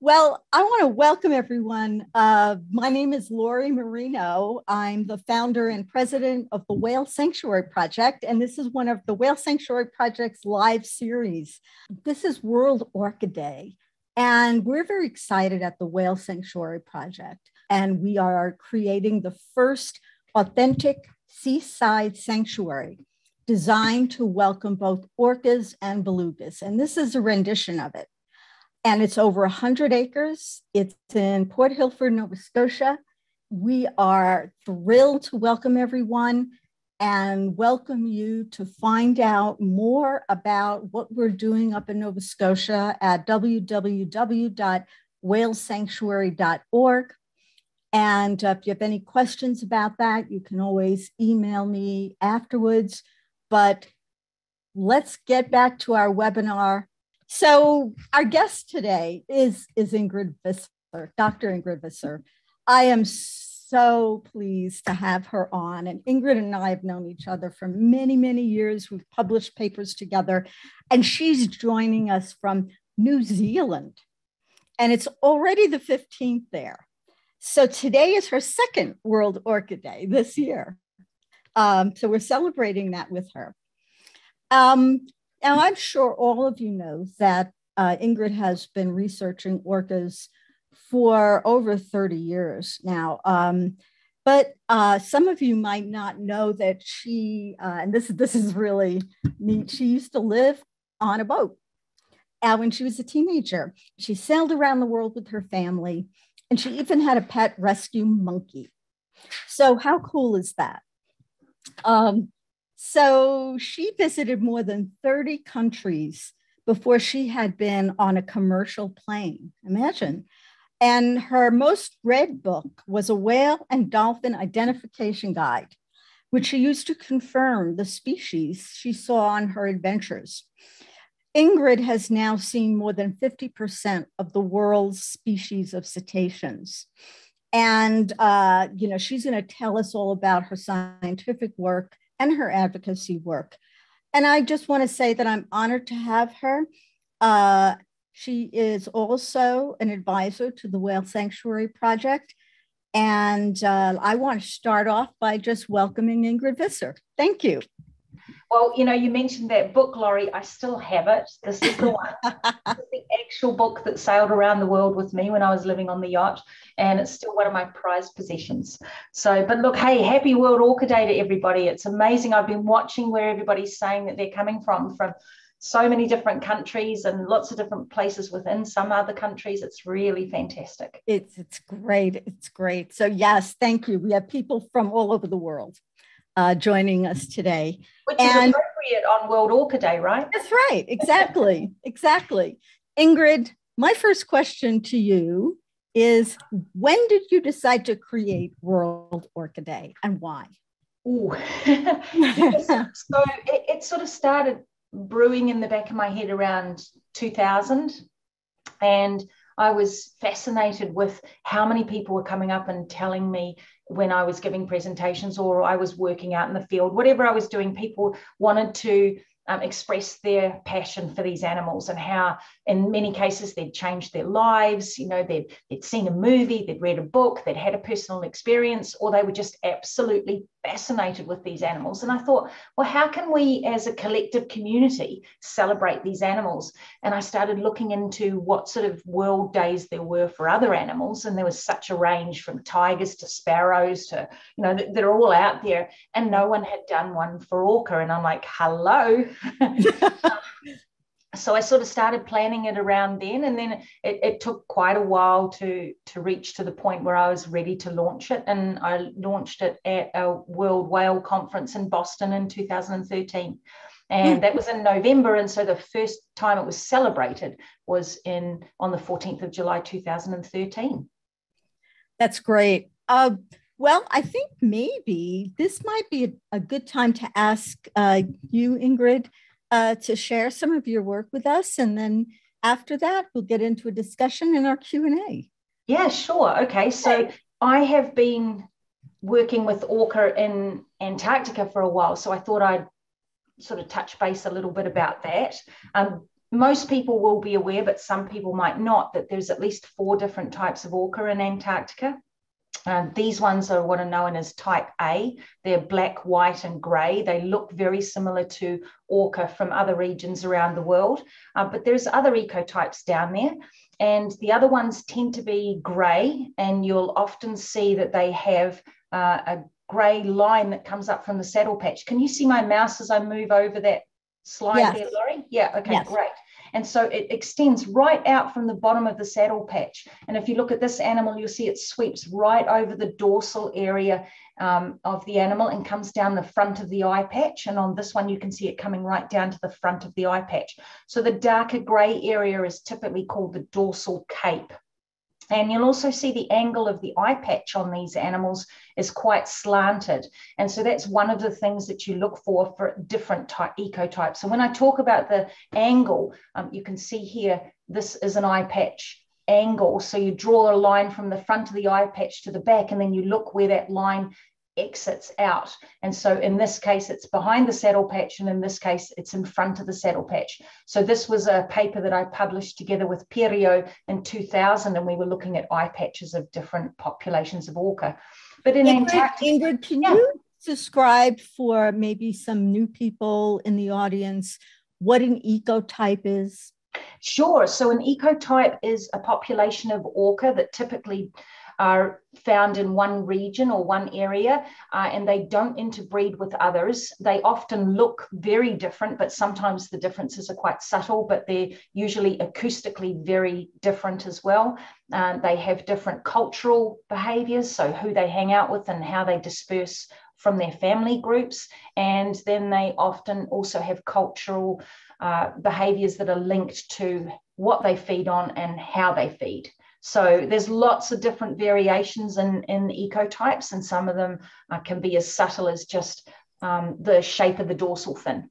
Well, I want to welcome everyone. Uh, my name is Lori Marino. I'm the founder and president of the Whale Sanctuary Project, and this is one of the Whale Sanctuary Project's live series. This is World Orca Day, and we're very excited at the Whale Sanctuary Project. And we are creating the first authentic seaside sanctuary designed to welcome both orcas and belugas. And this is a rendition of it and it's over 100 acres. It's in Port Hilford, Nova Scotia. We are thrilled to welcome everyone and welcome you to find out more about what we're doing up in Nova Scotia at www.whalesanctuary.org. And if you have any questions about that, you can always email me afterwards. But let's get back to our webinar so our guest today is, is Ingrid Visser, Dr. Ingrid Visser. I am so pleased to have her on. And Ingrid and I have known each other for many, many years. We've published papers together, and she's joining us from New Zealand. And it's already the 15th there. So today is her second World Orca Day this year. Um, so we're celebrating that with her. Um, now, I'm sure all of you know that uh, Ingrid has been researching orcas for over 30 years now. Um, but uh, some of you might not know that she, uh, and this, this is really neat, she used to live on a boat when she was a teenager. She sailed around the world with her family, and she even had a pet rescue monkey. So, how cool is that? Um, so she visited more than 30 countries before she had been on a commercial plane. Imagine. And her most read book was a whale and dolphin identification guide, which she used to confirm the species she saw on her adventures. Ingrid has now seen more than 50% of the world's species of cetaceans. And, uh, you know, she's going to tell us all about her scientific work and her advocacy work. And I just want to say that I'm honored to have her. Uh, she is also an advisor to the Whale Sanctuary Project. And uh, I want to start off by just welcoming Ingrid Visser. Thank you. Well, you know, you mentioned that book, Lori. I still have it. This is the one, is the actual book that sailed around the world with me when I was living on the yacht, and it's still one of my prized possessions. So, but look, hey, happy World Orca Day to everybody. It's amazing. I've been watching where everybody's saying that they're coming from, from so many different countries and lots of different places within some other countries. It's really fantastic. It's it's great. It's great. So yes, thank you. We have people from all over the world uh, joining us today. Which and, is appropriate on World Orca Day, right? That's right. Exactly. exactly. Ingrid, my first question to you is when did you decide to create World Orca Day and why? Ooh. so it, it sort of started brewing in the back of my head around 2000. And I was fascinated with how many people were coming up and telling me when I was giving presentations or I was working out in the field, whatever I was doing, people wanted to um, express their passion for these animals and how, in many cases, they'd changed their lives. You know, they'd, they'd seen a movie, they'd read a book, they'd had a personal experience, or they were just absolutely fascinated with these animals. And I thought, well, how can we as a collective community celebrate these animals? And I started looking into what sort of world days there were for other animals. And there was such a range from tigers to sparrows to, you know, they're all out there. And no one had done one for orca. And I'm like, hello. so I sort of started planning it around then, and then it, it, took quite a while to to reach to the point where I was ready to launch it, and I launched it at a World Whale Conference in Boston in 2013, and hmm. that was in November, and so the first time it was celebrated was in on the 14th of July 2013. That's great. Uh, well, I think maybe this might be a, a good time to ask uh, you, Ingrid uh, to share some of your work with us, and then after that, we'll get into a discussion in our Q and A. Yeah, sure. Okay, so I have been working with Orca in Antarctica for a while, so I thought I'd sort of touch base a little bit about that. Um, most people will be aware, but some people might not, that there's at least four different types of orca in Antarctica. Um, these ones are what are known as type A. They're black, white, and grey. They look very similar to orca from other regions around the world, uh, but there's other ecotypes down there. And the other ones tend to be grey, and you'll often see that they have uh, a grey line that comes up from the saddle patch. Can you see my mouse as I move over that slide yes. there, Lori? Yeah, okay, yes. great. And so it extends right out from the bottom of the saddle patch. And if you look at this animal, you'll see it sweeps right over the dorsal area um, of the animal and comes down the front of the eye patch. And on this one, you can see it coming right down to the front of the eye patch. So the darker gray area is typically called the dorsal cape. And you'll also see the angle of the eye patch on these animals is quite slanted. And so that's one of the things that you look for for different type ecotypes. So when I talk about the angle, um, you can see here, this is an eye patch angle. So you draw a line from the front of the eye patch to the back, and then you look where that line exits out. And so in this case, it's behind the saddle patch, and in this case, it's in front of the saddle patch. So this was a paper that I published together with Pirjo in 2000, and we were looking at eye patches of different populations of orca. But in Ingrid, Antarctica, Ingrid can yeah. you describe for maybe some new people in the audience what an ecotype is? Sure. So an ecotype is a population of orca that typically are found in one region or one area uh, and they don't interbreed with others. They often look very different, but sometimes the differences are quite subtle, but they're usually acoustically very different as well. Uh, they have different cultural behaviors, so who they hang out with and how they disperse from their family groups. And then they often also have cultural uh, behaviors that are linked to what they feed on and how they feed. So there's lots of different variations in, in ecotypes, and some of them uh, can be as subtle as just um, the shape of the dorsal fin.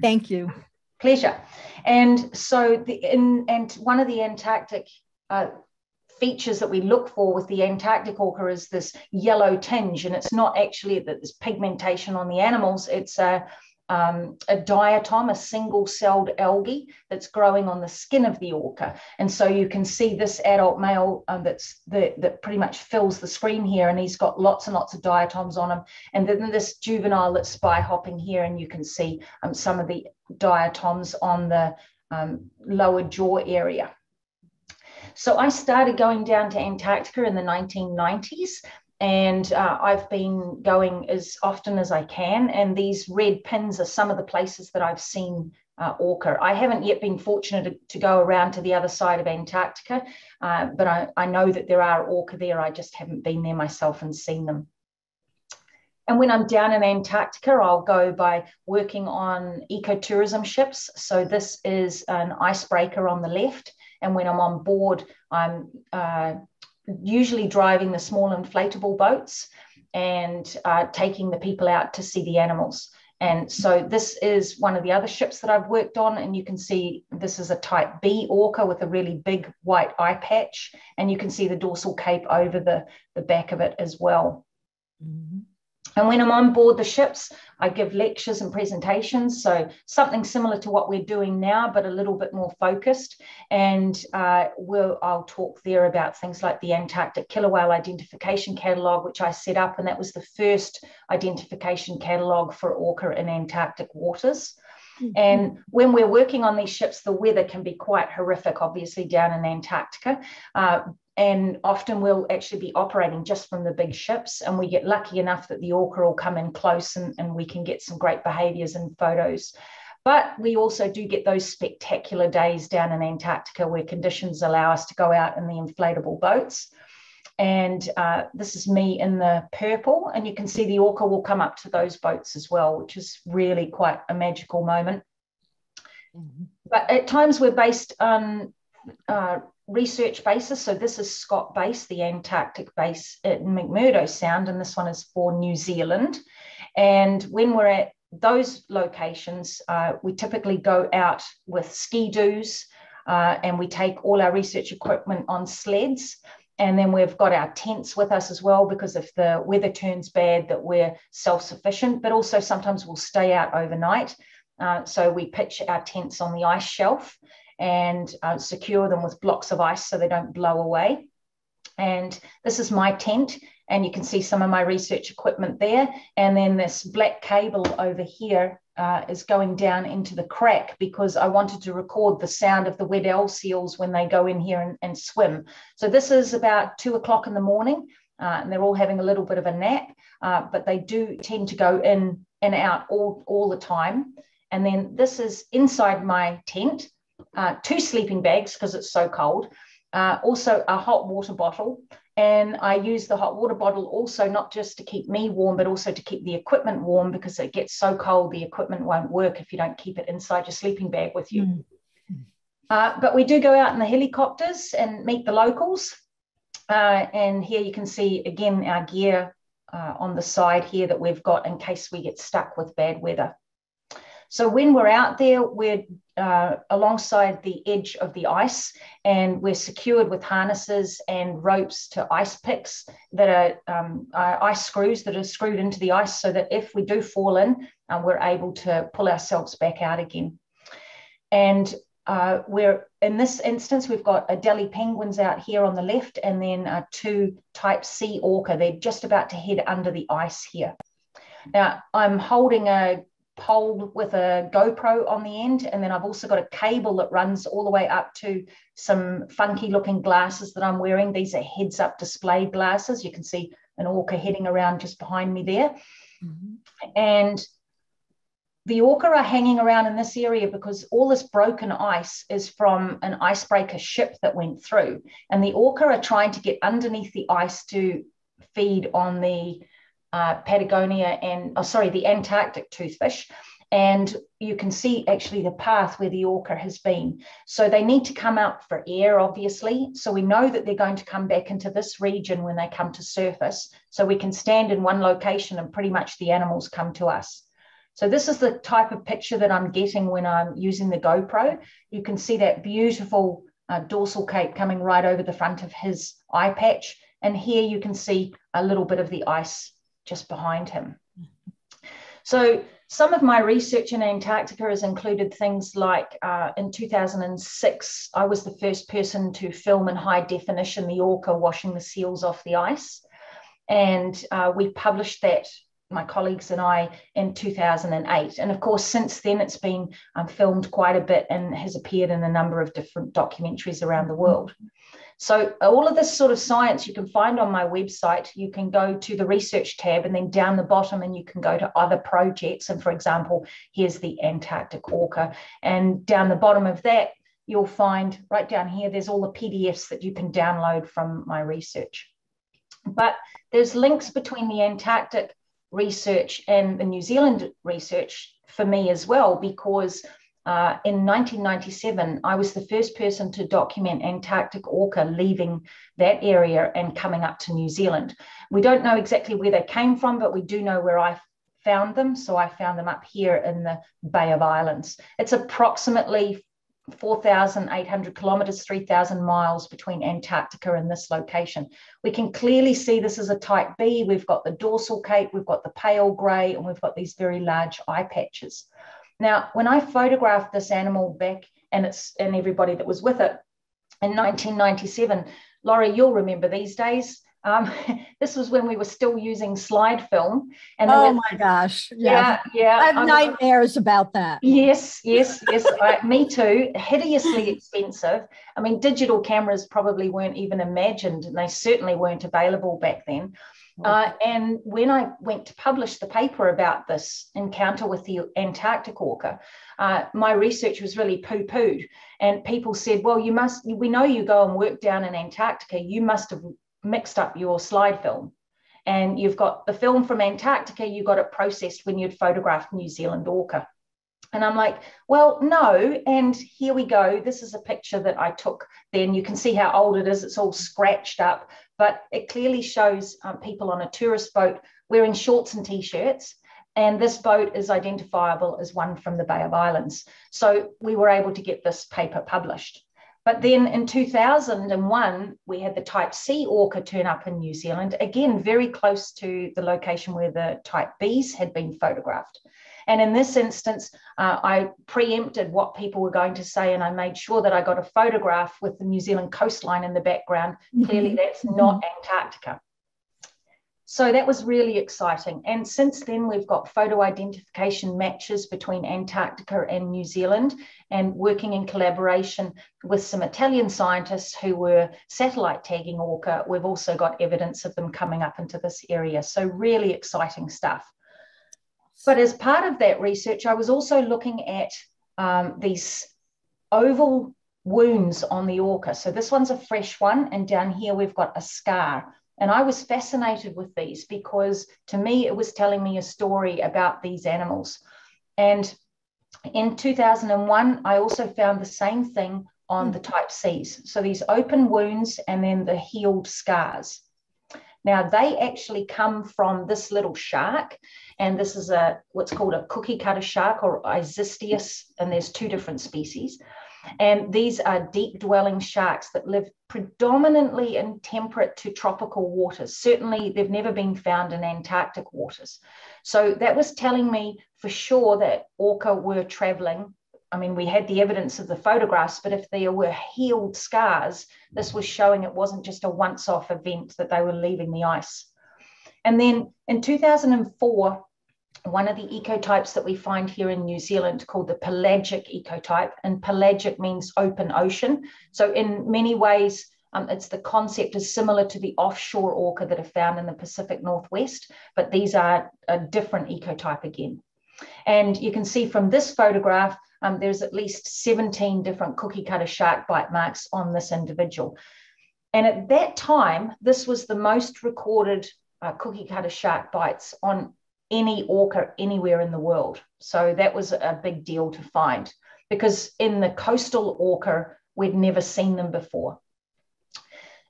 Thank you. Pleasure. And so the in and one of the Antarctic uh, features that we look for with the Antarctic orca is this yellow tinge, and it's not actually that there's pigmentation on the animals. It's a um, a diatom, a single celled algae that's growing on the skin of the orca. And so you can see this adult male um, that's the, that pretty much fills the screen here, and he's got lots and lots of diatoms on him. And then this juvenile that's spy hopping here, and you can see um, some of the diatoms on the um, lower jaw area. So I started going down to Antarctica in the 1990s and uh, I've been going as often as I can. And these red pins are some of the places that I've seen uh, orca. I haven't yet been fortunate to, to, go around to the other side of Antarctica, uh, but I, I know that there are orca there. I just haven't been there myself and seen them. And when I'm down in Antarctica, I'll go by working on ecotourism ships. So this is an icebreaker on the left. And when I'm on board, I'm uh, usually driving the small inflatable boats and uh, taking the people out to see the animals. And so this is one of the other ships that I've worked on. And you can see this is a type B orca with a really big white eye patch. And you can see the dorsal cape over the, the back of it as well. Mm-hmm. And when I'm on board the ships, I give lectures and presentations. So something similar to what we're doing now, but a little bit more focused. And uh, we'll, I'll talk there about things like the Antarctic killer whale identification catalogue, which I set up. And that was the first identification catalogue for orca in Antarctic waters. Mm-hmm. And when we're working on these ships, the weather can be quite horrific, obviously, down in Antarctica. Uh, and often we'll actually be operating just from the big ships and we get lucky enough that the orca will come in close and, and we can get some great behaviors and photos. But we also do get those spectacular days down in antarctica where conditions allow us to go out in the inflatable boats. And uh, this is me in the purple and you can see the orca will come up to those boats as well which is really quite a magical moment. Mm-hmm. but at times we're based on uh, research basis. So this is Scott base, the Antarctic base at McMurdo Sound, and this one is for New Zealand. And when we're at those locations, uh, we typically go out with ski doos uh, and we take all our research equipment on sleds. And then we've got our tents with us as well, because if the weather turns bad, that we're self-sufficient, but also sometimes we'll stay out overnight. Uh, so we pitch our tents on the ice shelf and uh, secure them with blocks of ice so they don't blow away. And this is my tent, and you can see some of my research equipment there. And then this black cable over here uh, is going down into the crack because I wanted to record the sound of the Weddell seals when they go in here and, and swim. So this is about two o'clock in the morning, uh, and they're all having a little bit of a nap, uh, but they do tend to go in and out all, all the time. And then this is inside my tent, uh, two sleeping bags because it's so cold, uh, also a hot water bottle. And I use the hot water bottle also not just to keep me warm, but also to keep the equipment warm because it gets so cold, the equipment won't work if you don't keep it inside your sleeping bag with you. Mm. Uh, but we do go out in the helicopters and meet the locals. Uh, and here you can see again our gear uh, on the side here that we've got in case we get stuck with bad weather. So when we're out there, we're uh, alongside the edge of the ice and we're secured with harnesses and ropes to ice picks that are um, uh, ice screws that are screwed into the ice so that if we do fall in, uh, we're able to pull ourselves back out again. And uh, we're in this instance, we've got Adelie penguins out here on the left and then uh, two type C orca. They're just about to head under the ice here. Now, I'm holding a pole with a GoPro on the end. And then I've also got a cable that runs all the way up to some funky looking glasses that I'm wearing. These are heads up display glasses. You can see an orca heading around just behind me there. Mm-hmm. And the orca are hanging around in this area because all this broken ice is from an icebreaker ship that went through. And the orca are trying to get underneath the ice to feed on the uh, Patagonia and, oh, sorry, the Antarctic toothfish. And you can see actually the path where the orca has been. So they need to come out for air, obviously. So we know that they're going to come back into this region when they come to surface. So we can stand in one location and pretty much the animals come to us. So this is the type of picture that I'm getting when I'm using the GoPro. You can see that beautiful uh, dorsal cape coming right over the front of his eye patch. And here you can see a little bit of the ice just behind him. So some of my research in Antarctica has included things like uh, in 2006, I was the first person to film in high definition the orca washing the seals off the ice. And uh, we published that, my colleagues and I, in 2008. And of course, since then, it's been um, filmed quite a bit and has appeared in a number of different documentaries around the world. So all of this sort of science you can find on my website. You can go to the research tab and then down the bottom and you can go to other projects. And for example, here's the Antarctic orca. And down the bottom of that, you'll find right down here, there's all the PDFs that you can download from my research. But there's links between the Antarctic research and the New Zealand research for me as well, because uh, in 1997, I was the first person to document Antarctic orca leaving that area and coming up to New Zealand. We don't know exactly where they came from, but we do know where I found them. So I found them up here in the Bay of Islands. It's approximately 4,800 kilometers, 3,000 miles between Antarctica and this location. We can clearly see this is a type B. We've got the dorsal cape, we've got the pale grey, and we've got these very large eye patches. Now, when I photographed this animal back and it's and everybody that was with it in 1997, Lori, you'll remember these days. Um, this was when we were still using slide film. And oh my gosh. Yeah. Yeah. yeah I have nightmares about that. Yes, yes, yes. I, me too. Hideously expensive. I mean, digital cameras probably weren't even imagined and they certainly weren't available back then. Uh, and when I went to publish the paper about this encounter with the Antarctic orca, uh, my research was really poo pooed. And people said, well, you must, we know you go and work down in Antarctica. You must have mixed up your slide film. And you've got the film from Antarctica, you got it processed when you'd photographed New Zealand orca. And I'm like, well, no. And here we go. This is a picture that I took then. You can see how old it is. It's all scratched up, but it clearly shows um, people on a tourist boat wearing shorts and t shirts. And this boat is identifiable as one from the Bay of Islands. So we were able to get this paper published. But then in 2001, we had the Type C orca turn up in New Zealand, again, very close to the location where the Type Bs had been photographed. And in this instance, uh, I preempted what people were going to say and I made sure that I got a photograph with the New Zealand coastline in the background. Mm-hmm. Clearly, that's mm-hmm. not Antarctica. So that was really exciting. And since then, we've got photo identification matches between Antarctica and New Zealand, and working in collaboration with some Italian scientists who were satellite tagging orca. We've also got evidence of them coming up into this area. So, really exciting stuff. But as part of that research, I was also looking at um, these oval wounds on the orca. So, this one's a fresh one, and down here we've got a scar. And I was fascinated with these because to me, it was telling me a story about these animals. And in 2001, I also found the same thing on the type Cs. So these open wounds and then the healed scars. Now they actually come from this little shark, and this is a what's called a cookie cutter shark or Isistius, and there's two different species. And these are deep dwelling sharks that live predominantly in temperate to tropical waters. Certainly, they've never been found in Antarctic waters. So that was telling me for sure that orca were traveling. I mean, we had the evidence of the photographs, but if there were healed scars, this was showing it wasn't just a once off event that they were leaving the ice. And then in 2004, one of the ecotypes that we find here in New Zealand called the pelagic ecotype. And pelagic means open ocean. So, in many ways, um, it's the concept is similar to the offshore orca that are found in the Pacific Northwest, but these are a different ecotype again. And you can see from this photograph, um, there's at least 17 different cookie cutter shark bite marks on this individual. And at that time, this was the most recorded uh, cookie cutter shark bites on any orca anywhere in the world. So that was a big deal to find because in the coastal orca, we'd never seen them before.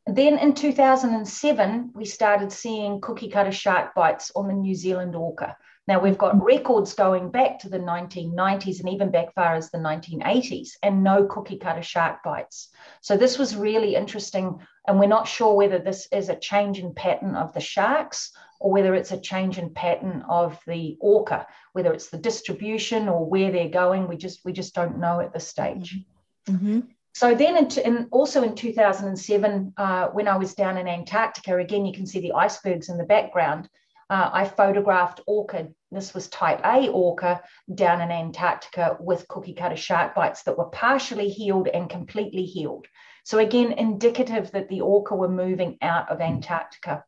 Then in 2007, we started seeing cookie cutter shark bites on the New Zealand orca. Now we've got records going back to the 1990s and even back far as the 1980s, and no cookie cutter shark bites. So this was really interesting, and we're not sure whether this is a change in pattern of the sharks or whether it's a change in pattern of the orca, whether it's the distribution or where they're going. We just we just don't know at this stage. Mm-hmm. So then, in, in, also in 2007, uh, when I was down in Antarctica, again you can see the icebergs in the background. Uh, I photographed orca. This was type A orca down in Antarctica with cookie cutter shark bites that were partially healed and completely healed. So again, indicative that the orca were moving out of Antarctica.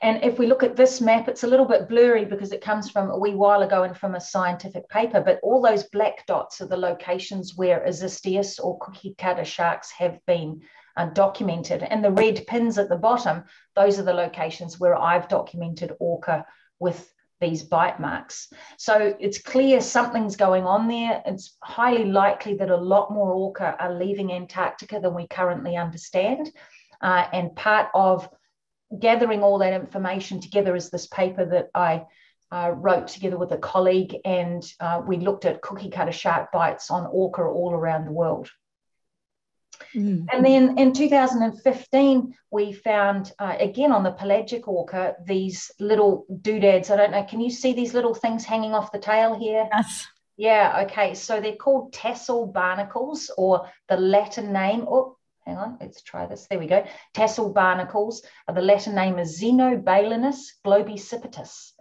And if we look at this map, it's a little bit blurry because it comes from a wee while ago and from a scientific paper, but all those black dots are the locations where Isistius or cookie cutter sharks have been documented. And the red pins at the bottom, those are the locations where I've documented orca with these bite marks. So it's clear something's going on there. It's highly likely that a lot more orca are leaving Antarctica than we currently understand. Uh, and part of gathering all that information together is this paper that I uh, wrote together with a colleague, and uh, we looked at cookie cutter shark bites on orca all around the world. Mm. And then in 2015, we found uh, again on the pelagic orca these little doodads. I don't know, can you see these little things hanging off the tail here? Yes. Yeah, okay. So they're called tassel barnacles, or the Latin name. Oh, hang on, let's try this. There we go. Tassel barnacles. The Latin name is Xenobalanus globicipitis.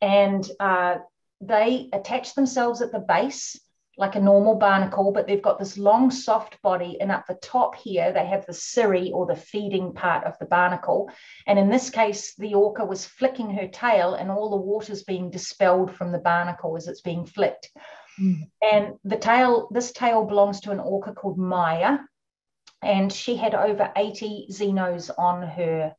And uh, they attach themselves at the base like a normal barnacle, but they've got this long, soft body. And at the top here, they have the cirri or the feeding part of the barnacle. And in this case, the orca was flicking her tail, and all the water's being dispelled from the barnacle as it's being flicked. Mm. And the tail, this tail belongs to an orca called Maya and she had over 80 xenos on her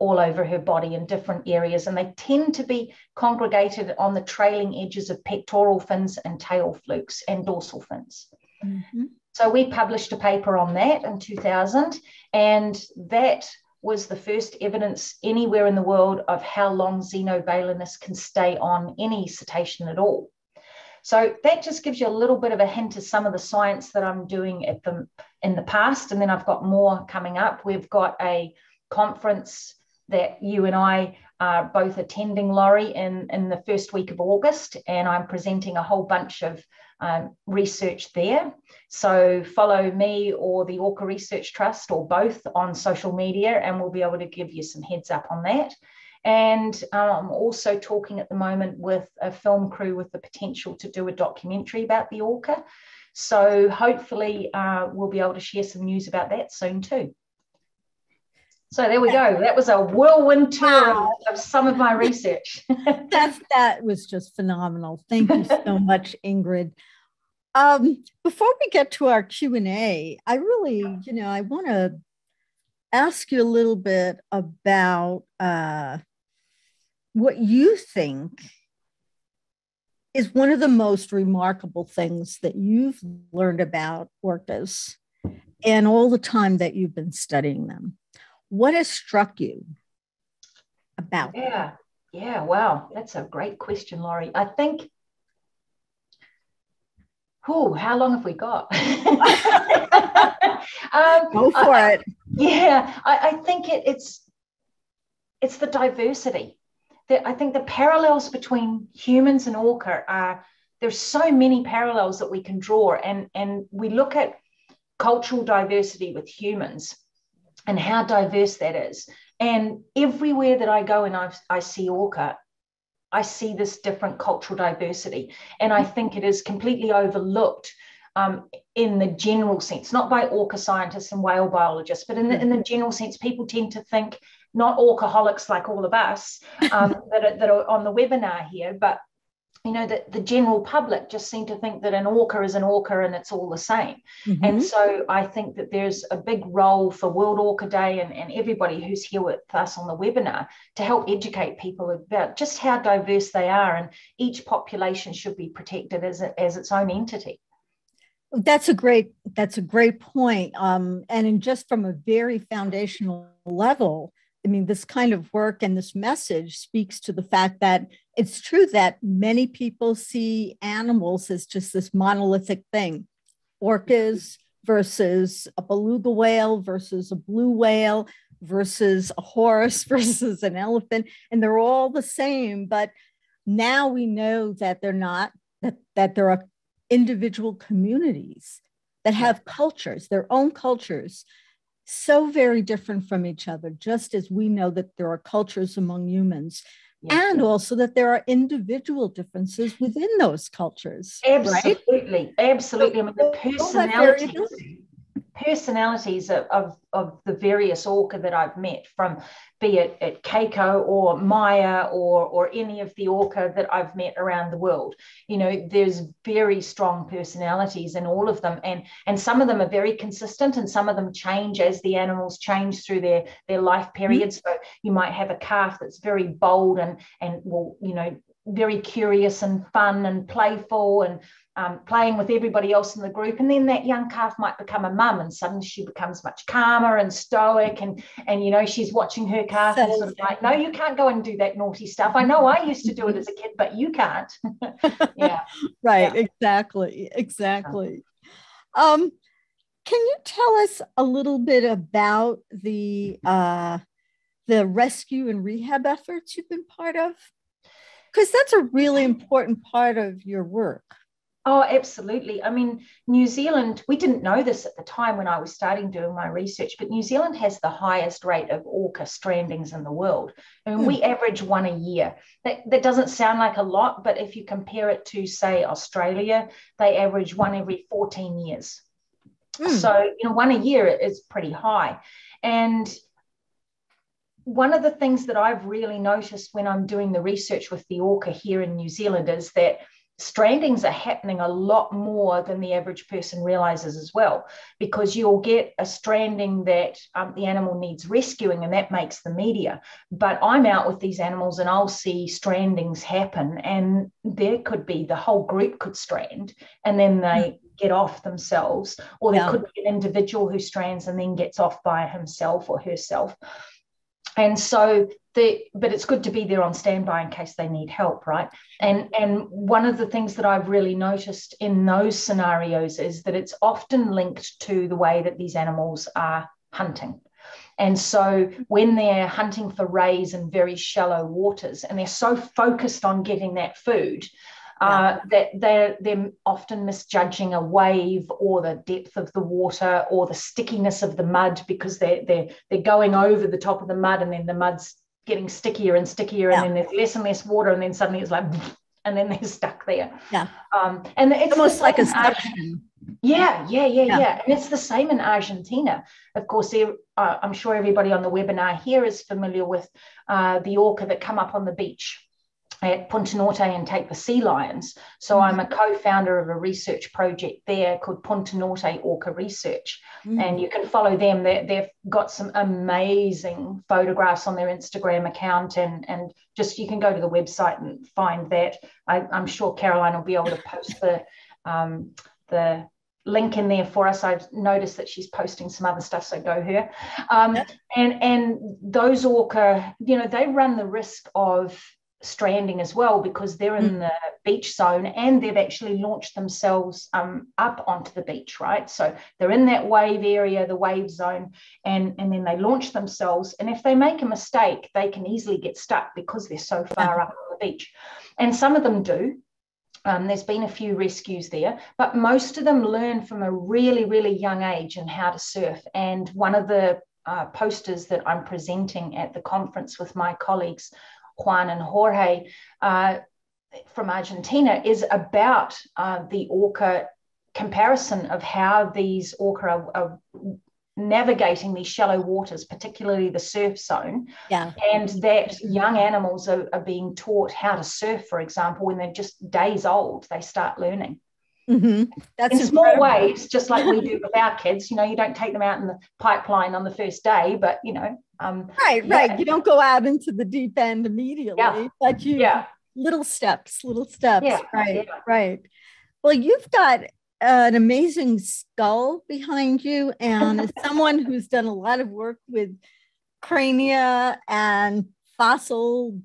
all over her body in different areas and they tend to be congregated on the trailing edges of pectoral fins and tail flukes and dorsal fins mm-hmm. so we published a paper on that in 2000 and that was the first evidence anywhere in the world of how long xenobalanus can stay on any cetacean at all so that just gives you a little bit of a hint of some of the science that I'm doing at the, in the past. And then I've got more coming up. We've got a conference that you and I are both attending, Lori, in, in the first week of August, and I'm presenting a whole bunch of um, research there. So follow me or the Orca Research Trust or both on social media, and we'll be able to give you some heads up on that. And um, I'm also talking at the moment with a film crew with the potential to do a documentary about the orca. So hopefully uh, we'll be able to share some news about that soon too. So there we go. That was a whirlwind tour wow. of, some of my research. That's that was just phenomenal. Thank you so much, Ingrid. Um, before we get to our Q and A, I really, you know, I want to ask you a little bit about uh, what you think is one of the most remarkable things that you've learned about orcas and all the time that you've been studying them. What has struck you about? Yeah, yeah, wow, that's a great question, Lori. I think. Oh, how long have we got? um, Go for I, it. Yeah, I, I think it, it's it's the diversity. The, I think the parallels between humans and orca are there's so many parallels that we can draw, and and we look at cultural diversity with humans and how diverse that is. And everywhere that I go and i I see orca, I see this different cultural diversity. And I think it is completely overlooked um, in the general sense, not by orca scientists and whale biologists, but in the, in the general sense, people tend to think not orcaholics like all of us um, that, are, that are on the webinar here, but you know that the general public just seem to think that an orca is an orca and it's all the same. Mm-hmm. and so i think that there's a big role for world orca day and, and everybody who's here with us on the webinar to help educate people about just how diverse they are and each population should be protected as, a, as its own entity. That's a great that's a great point. Um, and in just from a very foundational level I mean, this kind of work and this message speaks to the fact that it's true that many people see animals as just this monolithic thing. Orcas versus a beluga whale versus a blue whale versus a horse versus an elephant and they're all the same but now we know that they're not that, that there are individual communities that have cultures their own cultures so very different from each other, just as we know that there are cultures among humans. Yes, and also that there are individual differences within those cultures. Absolutely, right? absolutely. I mean, the personality personalities of, of, of, the various orca that I've met, from be it at Keiko or Maya or, or any of the orca that I've met around the world. You know, there's very strong personalities in all of them. And, and some of them are very consistent and some of them change as the animals change through their, their life mm-hmm. periods. Mm-hmm. So you might have a calf that's very bold and, and will, you know, very curious and fun and playful and um, playing with everybody else in the group. And then that young calf might become a mum and suddenly she becomes much calmer and stoic. And, and you know, she's watching her calf and sort of like, no, you can't go and do that naughty stuff. I know I used to do it as a kid, but you can't. yeah. right. Yeah. Exactly. Exactly. Um, can you tell us a little bit about the uh, the rescue and rehab efforts you've been part of? Because that's a really important part of your work. Oh, absolutely. I mean, New Zealand, we didn't know this at the time when I was starting doing my research, but New Zealand has the highest rate of orca strandings in the world. I mean, mm. we hmm. average one a year. That, that doesn't sound like a lot, but if you compare it to, say, Australia, they average one every 14 years. Mm. So, you know, one a year is pretty high. And one of the things that I've really noticed when I'm doing the research with the orca here in New Zealand is that strandings are happening a lot more than the average person realizes as well, because you'll get a stranding that um, the animal needs rescuing and that makes the media. But I'm out with these animals and I'll see strandings happen, and there could be the whole group could strand and then they hmm. get off themselves, or there yeah. could be an individual who strands and then gets off by himself or herself and so the but it's good to be there on standby in case they need help right? And and one of the things that i've really noticed in those scenarios is that it's often linked to the way that these animals are hunting. And so when they're hunting for rays in very shallow waters and they're so focused on getting that food, uh, that they're, they're often misjudging a wave or the depth of the water or the stickiness of the mud because they're, they're, they're going over the top of the mud and then the mud's getting stickier and stickier yeah. and then there's less and less water and then suddenly it's like and then they're stuck there. Yeah. Um, and it's almost like a suction. Yeah, yeah, yeah, yeah, yeah, And it's the same in Argentina. Of course, uh, I'm sure everybody on the webinar here is familiar with uh, the orca that come up on the beach Punta Norte and take the sea lions. So mm-hmm. I'm a co-founder of a research project there called Punta Norte Orca Research. Mm-hmm. And you can follow them. they they've got some amazing photographs on their Instagram account and, and just you can go to the website and find that. I, am sure Caroline will be able to post the um, the link in there for us. I've noticed that she's posting some other stuff, so go her. Um, and and those orca, you know, they run the risk of stranding as well because they're in mm. the beach zone and they've actually launched themselves um, up onto the beach right? So they're in that wave area the wave zone and and then they launch themselves. And if they make a mistake they can easily get stuck because they're so far up on the beach. And some of them do. Um, there's been a few rescues there, but most of them learn from a really, really young age and how to surf. And one of the uh, posters that I'm presenting at the conference with my colleagues Juan and Jorge uh, from Argentina is about uh, the orca comparison of how these orca are, are, navigating these shallow waters, particularly the surf zone. Yeah. And that young animals are, are being taught how to surf, for example, when they're just days old, they start learning. Mm-hmm. That's in small ways, just like we do with our kids. You know, you don't take them out in the pipeline on the first day, but you know, um, right, yeah. right. You don't go out into the deep end immediately, yeah. but you, yeah. little steps, little steps. Yeah. Right, yeah. right. Well, you've got an amazing skull behind you, and as someone who's done a lot of work with crania and fossil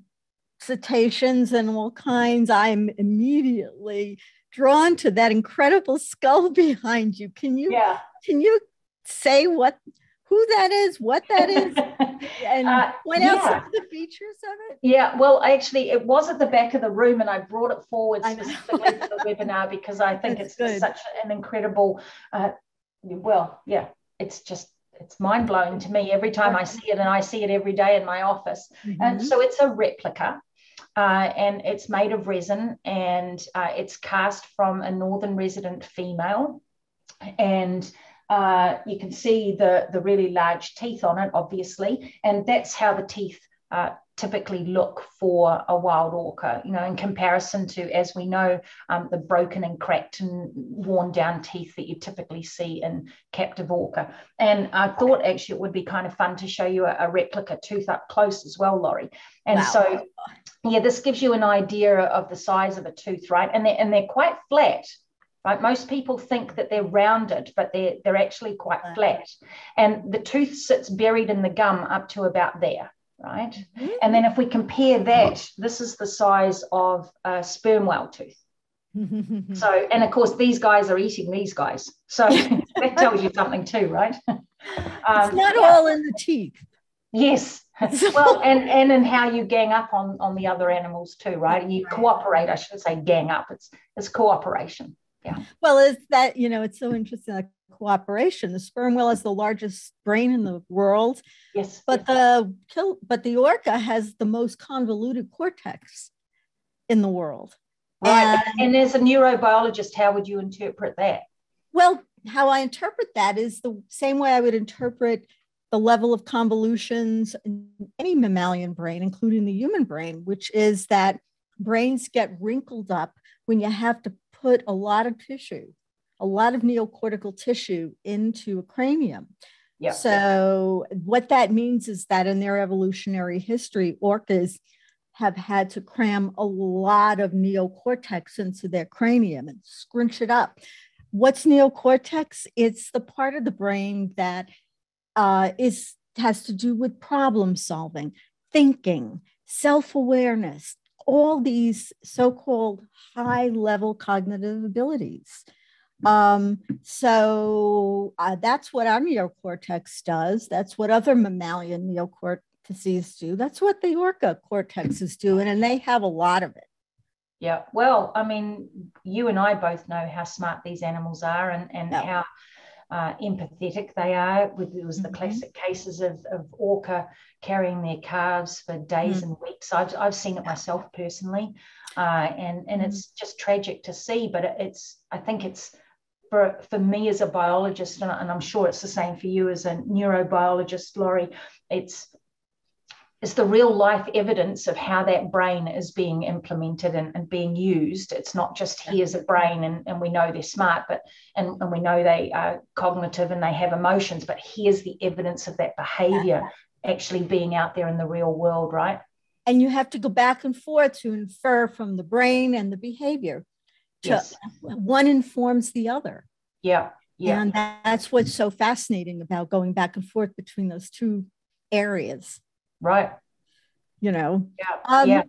cetaceans and all kinds, I'm immediately drawn to that incredible skull behind you. Can you yeah. can you say what who that is, what that is, and uh, point out of the features of it? Yeah, well, actually, it was at the back of the room, and I brought it forward specifically for the webinar because I think That's it's good. such an incredible. Uh, well, yeah, it's just it's mind blowing to me every time I see it, and I see it every day in my office. Mm-hmm. And so it's a replica. Uh, and it's made of resin and uh, it's cast from a northern resident female. And uh, you can see the, the really large teeth on it, obviously, and that's how the teeth uh, typically look for a wild orca, you know, in comparison to, as we know, um, the broken and cracked and worn down teeth that you typically see in captive orca. And I thought actually it would be kind of fun to show you a, a replica tooth up close as well, Lori. And wow. so yeah, this gives you an idea of the size of a tooth, right? And they're, and they're quite flat, right? Most people think that they're rounded, but they're, they're actually quite flat. And the tooth sits buried in the gum up to about there, right? Mm-hmm. And then if we compare that, this is the size of a sperm whale tooth. so, and of course, these guys are eating these guys. So that tells you something too, right? Um, it's not yeah. all in the teeth. Yes, well, and and in how you gang up on on the other animals too, right? You cooperate. I shouldn't say gang up. It's it's cooperation. Yeah. Well, is that you know it's so interesting like cooperation. The sperm whale is the largest brain in the world. Yes. But the kill but the orca has the most convoluted cortex in the world. Right. And, and as a neurobiologist, how would you interpret that? Well, how I interpret that is the same way I would interpret the level of convolutions in any mammalian brain, including the human brain, which is that brains get wrinkled up when you have to put a lot of tissue, a lot of neocortical tissue into a cranium. Yeah. So, what that means is that in their evolutionary history, orcas have had to cram a lot of neocortex into their cranium and scrunch it up. What's neocortex? It's the part of the brain that uh, is has to do with problem solving, thinking, self awareness, all these so called high level cognitive abilities. Um, so uh, that's what our neocortex does. That's what other mammalian neocortices do. That's what the orca cortexes do, and, and they have a lot of it. Yeah. Well, I mean, you and I both know how smart these animals are and, and yeah. how uh, empathetic they are. It was the mm-hmm. classic cases of, of orca carrying their calves for days mm-hmm. and weeks. I've, I've seen it myself personally, uh, and and mm-hmm. it's just tragic to see. But it's I think it's for for me as a biologist, and, and I'm sure it's the same for you as a neurobiologist, Lori. It's it's the real life evidence of how that brain is being implemented and, and being used. It's not just here's a brain and, and we know they're smart, but and, and we know they are cognitive and they have emotions, but here's the evidence of that behavior actually being out there in the real world, right? And you have to go back and forth to infer from the brain and the behavior. To, yes. One informs the other. Yeah. Yeah. And that's what's so fascinating about going back and forth between those two areas. Right. You know. Yeah. Um, yeah.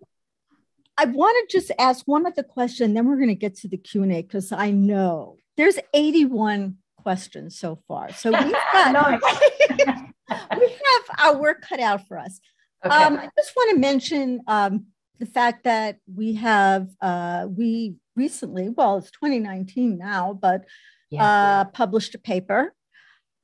I want to just ask one other question, then we're going to get to the Q and A because I know there's 81 questions so far. So we've got we have our work cut out for us. Okay. Um, I just want to mention um, the fact that we have uh, we recently, well, it's 2019 now, but yeah. uh, published a paper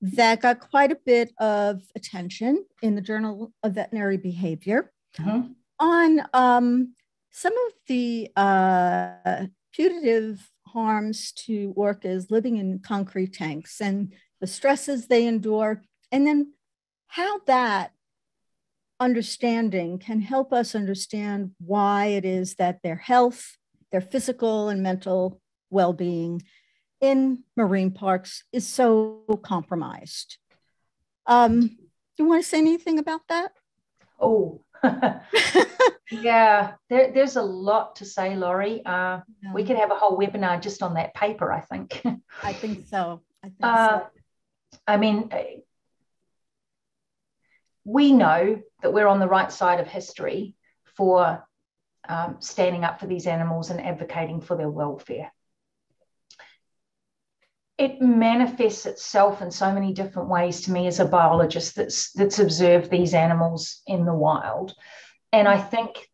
that got quite a bit of attention in the Journal of Veterinary Behavior mm-hmm. on um, some of the uh, putative harms to orcas living in concrete tanks and the stresses they endure, and then how that understanding can help us understand why it is that their health, their physical and mental well being in marine parks is so compromised. Um, do you want to say anything about that? Oh, yeah, there, there's a lot to say, Lori. Uh, yeah. We could have a whole webinar just on that paper, I think. I think so. I think uh, so. I mean, uh, we know that we're on the right side of history for um, standing up for these animals and advocating for their welfare. It manifests itself in so many different ways to me as a biologist that's that's observed these animals in the wild. And i think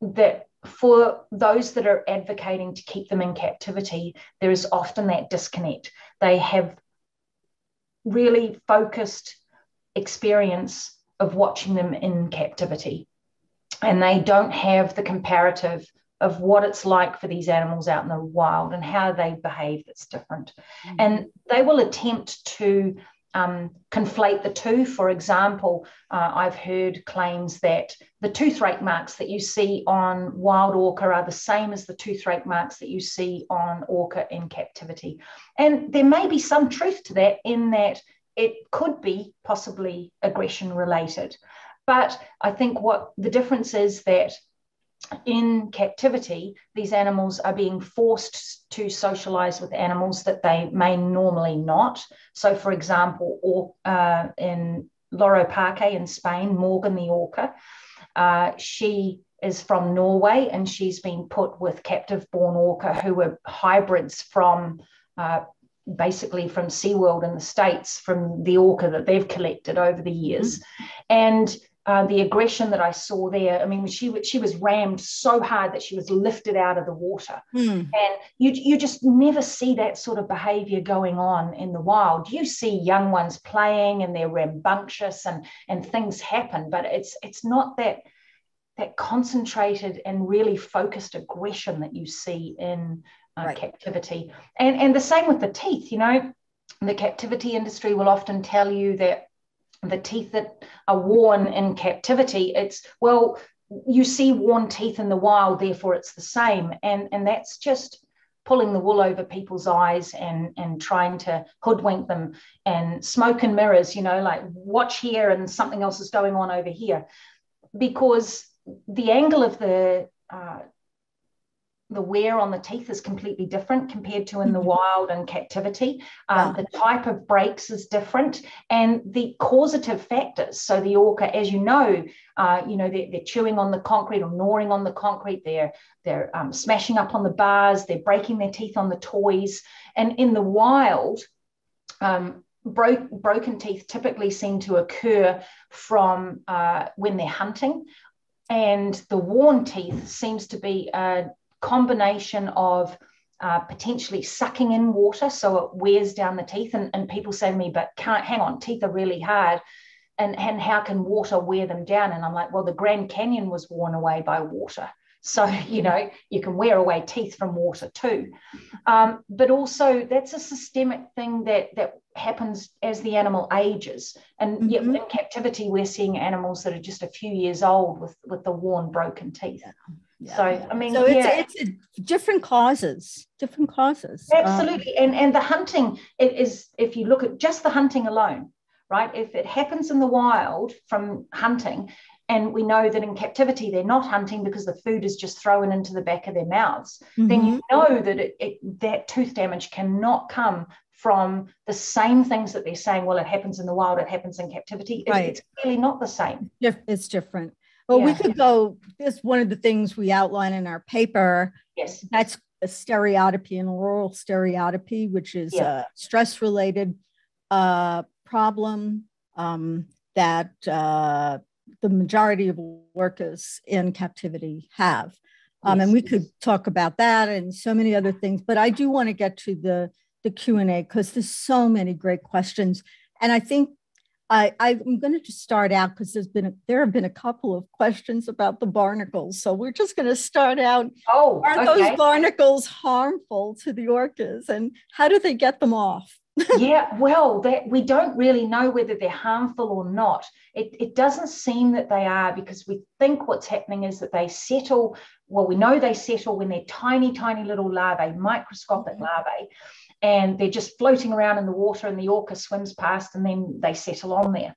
that for those that are advocating to keep them in captivity there is often that disconnect. They have really focused experience of watching them in captivity and they don't have the comparative of what it's like for these animals out in the wild and how they behave that's different. Mm-hmm. And they will attempt to um, conflate the two. For example, uh, I've heard claims that the tooth rake marks that you see on wild orca are the same as the tooth rake marks that you see on orca in captivity. And there may be some truth to that in that it could be possibly aggression related. But I think what the difference is that in captivity, these animals are being forced to socialize with animals that they may normally not. So, for example, or, uh, in Loro Parque in Spain, Morgan the orca, uh, she is from Norway and she's been put with captive born orca who were hybrids from uh, basically from SeaWorld in the States, from the orca that they've collected over the years. Mm-hmm. And uh, the aggression that I saw there. I mean, she she was rammed so hard that she was lifted out of the water, mm. and you you just never see that sort of behaviour going on in the wild. You see young ones playing and they're rambunctious and and things happen, but it's it's not that that concentrated and really focused aggression that you see in uh, right. captivity. And and the same with the teeth. You know, the captivity industry will often tell you that the teeth that are worn in captivity, it's well, you see worn teeth in the wild, therefore it's the same. And, and that's just pulling the wool over people's eyes and, and trying to hoodwink them and smoke and mirrors, you know, like watch here and something else is going on over here. Because the angle of the uh, the wear on the teeth is completely different compared to in the mm-hmm. wild and captivity. Um, yeah. The type of breaks is different, and the causative factors. So the orca, as you know, uh, you know they're, they're, chewing on the concrete or gnawing on the concrete. They're they're um, smashing up on the bars. They're breaking their teeth on the toys. And in the wild, um, bro- broken teeth typically seem to occur from uh, when they're hunting. And the worn teeth seems to be a combination of uh, potentially sucking in water so it wears down the teeth. And, and people say to me, but can't hang on, teeth are really hard. And, and how can water wear them down? And I'm like, well, the Grand Canyon was worn away by water. So, you know, you can wear away teeth from water too. Um, but also, that's a systemic thing that, that happens as the animal ages. And mm-hmm. yet, in captivity, we're seeing animals that are just a few years old with, with the worn, broken teeth. Yeah. Yeah. So I mean, so it's, yeah. it's different causes, different causes. Absolutely, um, and and the hunting it is if you look at just the hunting alone, right? If it happens in the wild from hunting, and we know that in captivity they're not hunting because the food is just thrown into the back of their mouths, mm-hmm. then you mm-hmm. know that it, it, that tooth damage cannot come from the same things that they're saying. Well, it happens in the wild, it happens in captivity. Right. It's really not the same. It's different. Well, yeah. we could go. This one of the things we outline in our paper. Yes, that's a stereotypy and oral stereotypy, which is yeah. a stress-related uh, problem um, that uh, the majority of orcas in captivity have. Um, yes. And we could talk about that and so many other things, but I do want to get to the the Q and A because there's so many great questions, and I think I, I'm going to just start out because there's been a, there have been a couple of questions about the barnacles, so we're just going to start out. Oh, are okay. those barnacles harmful to the orcas, and how do they get them off? yeah, well, that we don't really know whether they're harmful or not. It, it doesn't seem that they are because we think what's happening is that they settle. Well, we know they settle when they're tiny, tiny little larvae, microscopic mm-hmm. larvae, and they're just floating around in the water, and the orca swims past, and then they settle on there.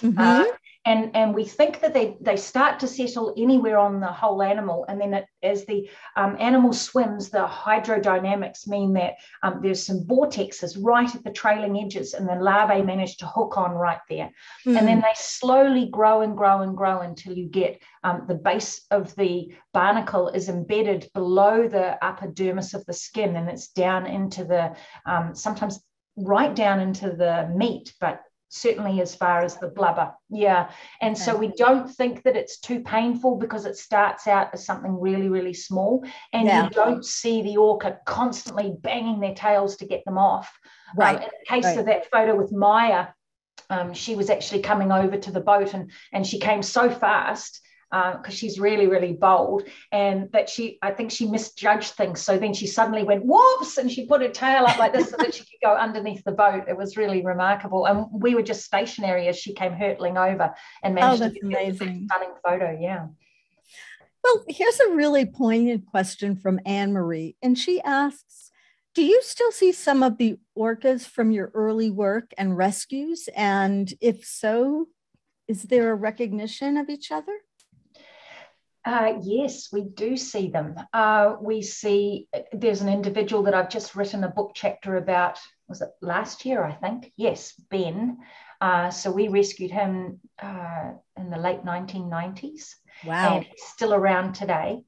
Mm-hmm. Uh, and and we think that they they start to settle anywhere on the whole animal and then it, as the um, animal swims the hydrodynamics mean that um, there's some vortexes right at the trailing edges and the larvae manage to hook on right there mm. and then hmm. they slowly grow and grow and grow until you get um, the base of the barnacle is embedded below the epidermis of the skin and it's down into the um, sometimes right down into the meat but certainly as far as the blubber. Yeah. And okay. so we don't think that it's too painful because it starts out as something really, really small. And yeah. you don't see the orca constantly banging their tails to get them off. Right. Um, in the case right. of that photo with Maya, um, she was actually coming over to the boat and, and she came so fast because uh, she's really, really bold. And that she, I think she misjudged things. So then she suddenly went whoops and she put her tail up like this so that she could go underneath the boat. It was really remarkable. And we were just stationary as she came hurtling over and oh, managed oh, to get amazing. a stunning photo. Yeah. Well, here's a really poignant question from Anne Marie. And she asks, do you still see some of the orcas from your early work and rescues? And if so, is there a recognition of each other? Uh, yes, we do see them. Uh, we see there's an individual that I've just written a book chapter about. Was it last year? I think. Yes, Ben. Uh, so we rescued him uh, in the late 1990s. Wow. And he's still around today.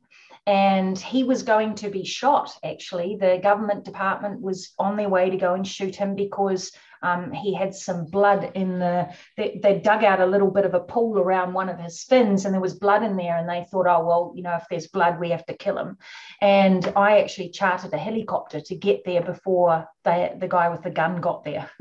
And he was going to be shot, actually. The government department was on their way to go and shoot him because um, he had some blood in the, they, they, dug out a little bit of a pool around one of his fins and there was blood in there. And they thought, oh, well, you know, if there's blood, we have to kill him. And I actually chartered a helicopter to get there before they, the guy with the gun got there.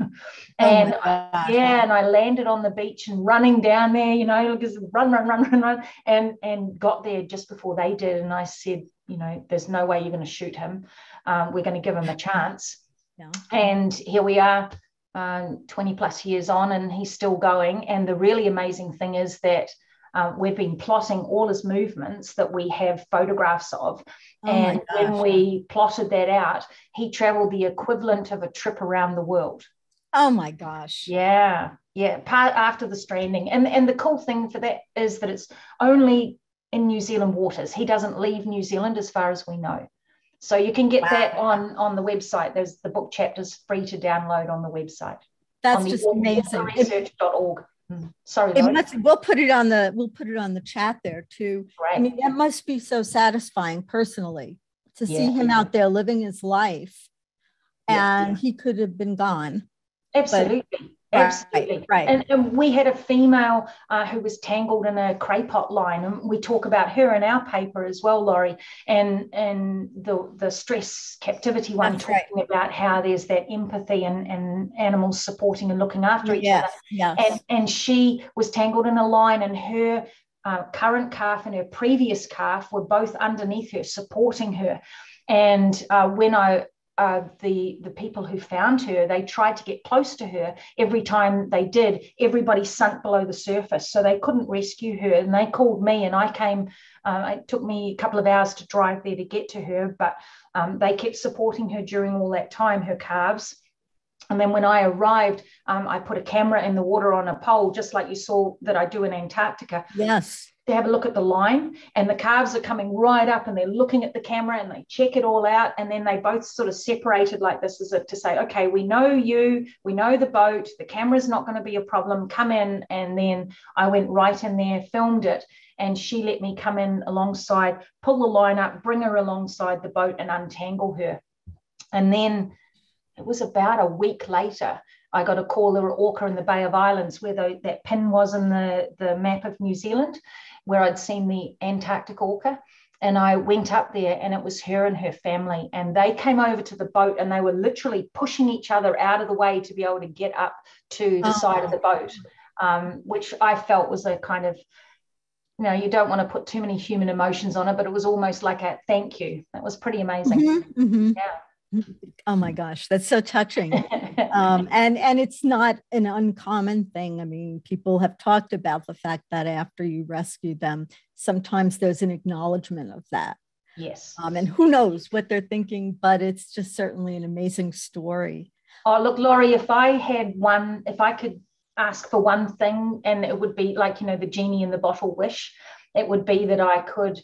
Oh and oh yeah, and I landed on the beach and running down there, you know, just run, run, run, run, run, and, and got there just before they did. And I said, you know, there's no way you're going to shoot him. Um, we're going to give him a chance. Yeah. And here we are um, 20 plus years on and he's still going. And the really amazing thing is that uh, we've been plotting all his movements that we have photographs of. Oh and when we plotted that out, he traveled the equivalent of a trip around the world. Oh my gosh. Yeah. Yeah. Part after the stranding. And, and the cool thing for that is that it's only in New Zealand waters. He doesn't leave New Zealand as far as we know. So you can get wow. that on on the website. There's the book chapters free to download on the website. That's just amazing. Research.org. Hmm. Sorry, must, we'll put it on the we'll put it on the chat there too. Right. I mean, that must be so satisfying personally to yeah. see him out there living his life, and yeah. he could have been gone. Absolutely. Absolutely. Right. right. And, and, we had a female uh, who was tangled in a craypot line, and we talk about her in our paper as well, Lori. And and the the stress captivity one That's talking right. about how there's that empathy and, and animals supporting and looking after each yes, other. Yes. And and she was tangled in a line, and her uh, current calf and her previous calf were both underneath her, supporting her. And uh, when I uh, the the people who found her, they tried to get close to her. Every time they did, everybody sunk below the surface, so they couldn't rescue her. And they called me, and I came. Uh, it took me a couple of hours to drive there to get to her, but um, they kept supporting her during all that time. Her calves. And then when I arrived, um, I put a camera in the water on a pole, just like you saw that I do in Antarctica. Yes they have a look at the line and the calves are coming right up and they're looking at the camera and they check it all out and then they both sort of separated like this is if to say okay we know you we know the boat the camera's not going to be a problem come in and then i went right in there filmed it and she let me come in alongside pull the line up bring her alongside the boat and untangle her and then it was about a week later I got a call. There were orca in the Bay of Islands where the, that pin was in the, the map of New Zealand where I'd seen the Antarctic orca. And I went up there and it was her and her family. And they came over to the boat and they were literally pushing each other out of the way to be able to get up to the oh. side of the boat, um, which I felt was a kind of, you know, you don't want to put too many human emotions on it, but it was almost like a thank you. That was pretty amazing. Mm-hmm, mm-hmm. Yeah. Oh my gosh, that's so touching. um, and and it's not an uncommon thing. I mean, people have talked about the fact that after you rescue them, sometimes there's an acknowledgement of that. Yes. Um, and who knows what they're thinking, but it's just certainly an amazing story. Oh, look, Lori, if I had one, if I could ask for one thing, and it would be like, you know, the genie in the bottle wish, it would be that I could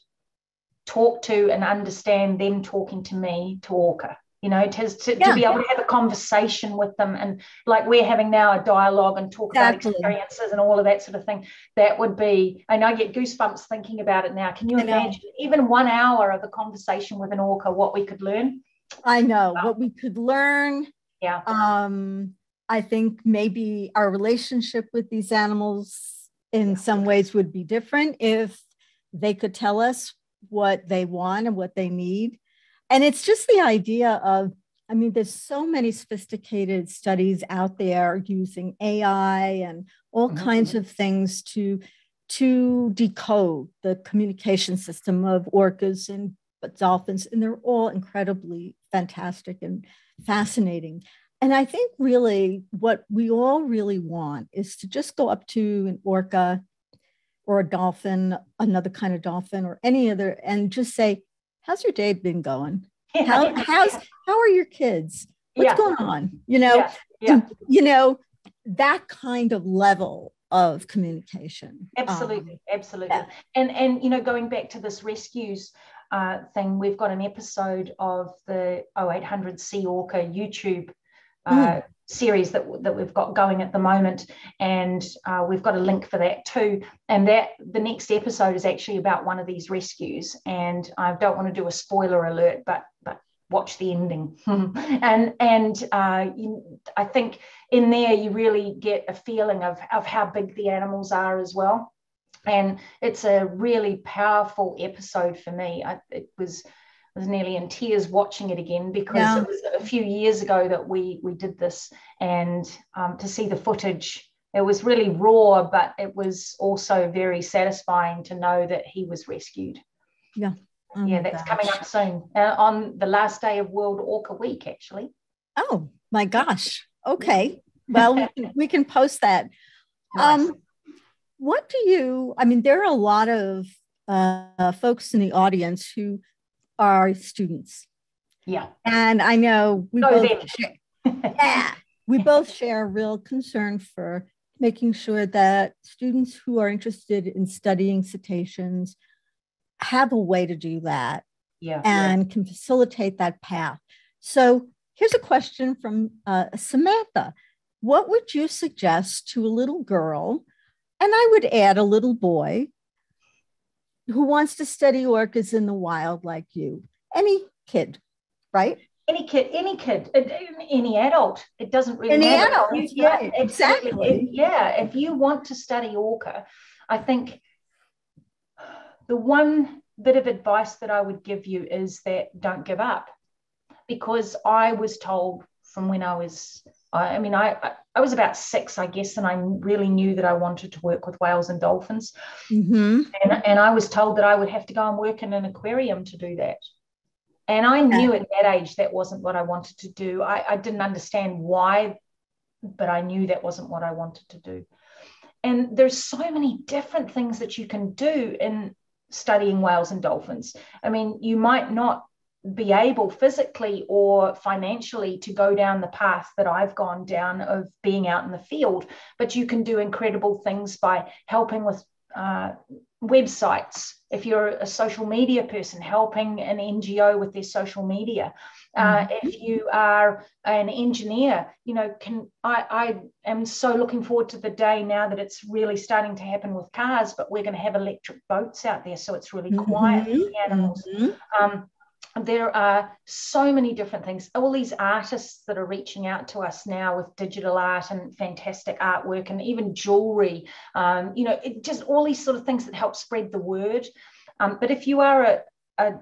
talk to and understand them talking to me to Orca you know to, to, yeah. to, be able to have a conversation with them. And like we're having now a dialogue and talk exactly. about experiences and all of that sort of thing. That would be and i get goosebumps thinking about it now. Can you imagine even one hour of a conversation with an orca what we could learn? I know. What we could learn yeah. um i think maybe our relationship with these animals in some ways would be different if they could tell us what they want and what they need and it's just the idea of I mean, there's so many sophisticated studies out there using AI and all mm-hmm. kinds of things to to decode the communication system of orcas and dolphins, and they're all incredibly fantastic and fascinating. And I think really what we all really want is to just go up to an orca or a dolphin, another kind of dolphin, or any other, and just say, how's your day been going? How, how's how are your kids? What's yeah. going on? You know, yeah. Yeah. you know, that kind of level of communication. Absolutely, um, absolutely. And and you know, going back to this rescues uh, thing, we've got an episode of the 0800 See Orca YouTube uh, mm series that, that we've got going at the moment and uh, we've got a link for that too. And that the next episode is actually about one of these rescues and i don't want to do a spoiler alert but but watch the ending. And and uh, you, i think in there you really get a feeling of, of how big the animals are as well. And it's a really powerful episode for me. I, it was was nearly in tears watching it again because yeah. it was a few years ago that we we did this, and um, to see the footage, it was really raw, but it was also very satisfying to know that he was rescued. Yeah. Oh yeah, that's gosh. coming up soon uh, on the last day of World Orca Week, actually. Oh my gosh. Okay. Well, we, can, we can post that. Nice. Um, what do you, I mean, there are a lot of uh, folks in the audience who are students. Yeah. And I know we oh, both share, yeah, we both share a real concern for making sure that students who are interested in studying cetaceans have a way to do that yeah, and yeah. can facilitate that path. So here's a question from uh, Samantha. What would you suggest to a little girl, and I would add a little boy, who wants to study orcas in the wild like you? Any kid, right? any kid, any kid, uh, any adult. It doesn't really any matter. adult. You, yeah, right. exactly. If, yeah, if you want to study orca, I think the one bit of advice that I would give you is that don't give up, because I was told from when I was. I mean, I I was about six, I guess, and I really knew that I wanted to work with whales and dolphins. Mm-hmm. And, and I was told that I would have to go and work in an aquarium to do that. And I knew at that age that wasn't what I wanted to do. I, I didn't understand why, but I knew that wasn't what I wanted to do. And there's so many different things that you can do in studying whales and dolphins. I mean, you might not be able physically or financially to go down the path that I've gone down of being out in the field, but you can do incredible things by helping with uh, websites if you're a social media person helping an ngo with their social media uh, mm-hmm. if you are an engineer you know can I, I am so looking forward to the day now that it's really starting to happen with cars but we're going to have electric boats out there so it's really quiet mm-hmm. for the animals mm-hmm. um, there are so many different things. All these artists that are reaching out to us now with digital art and fantastic artwork and even jewelry, um, you know, it, just all these sort of things that help spread the word. Um, but if you are a, a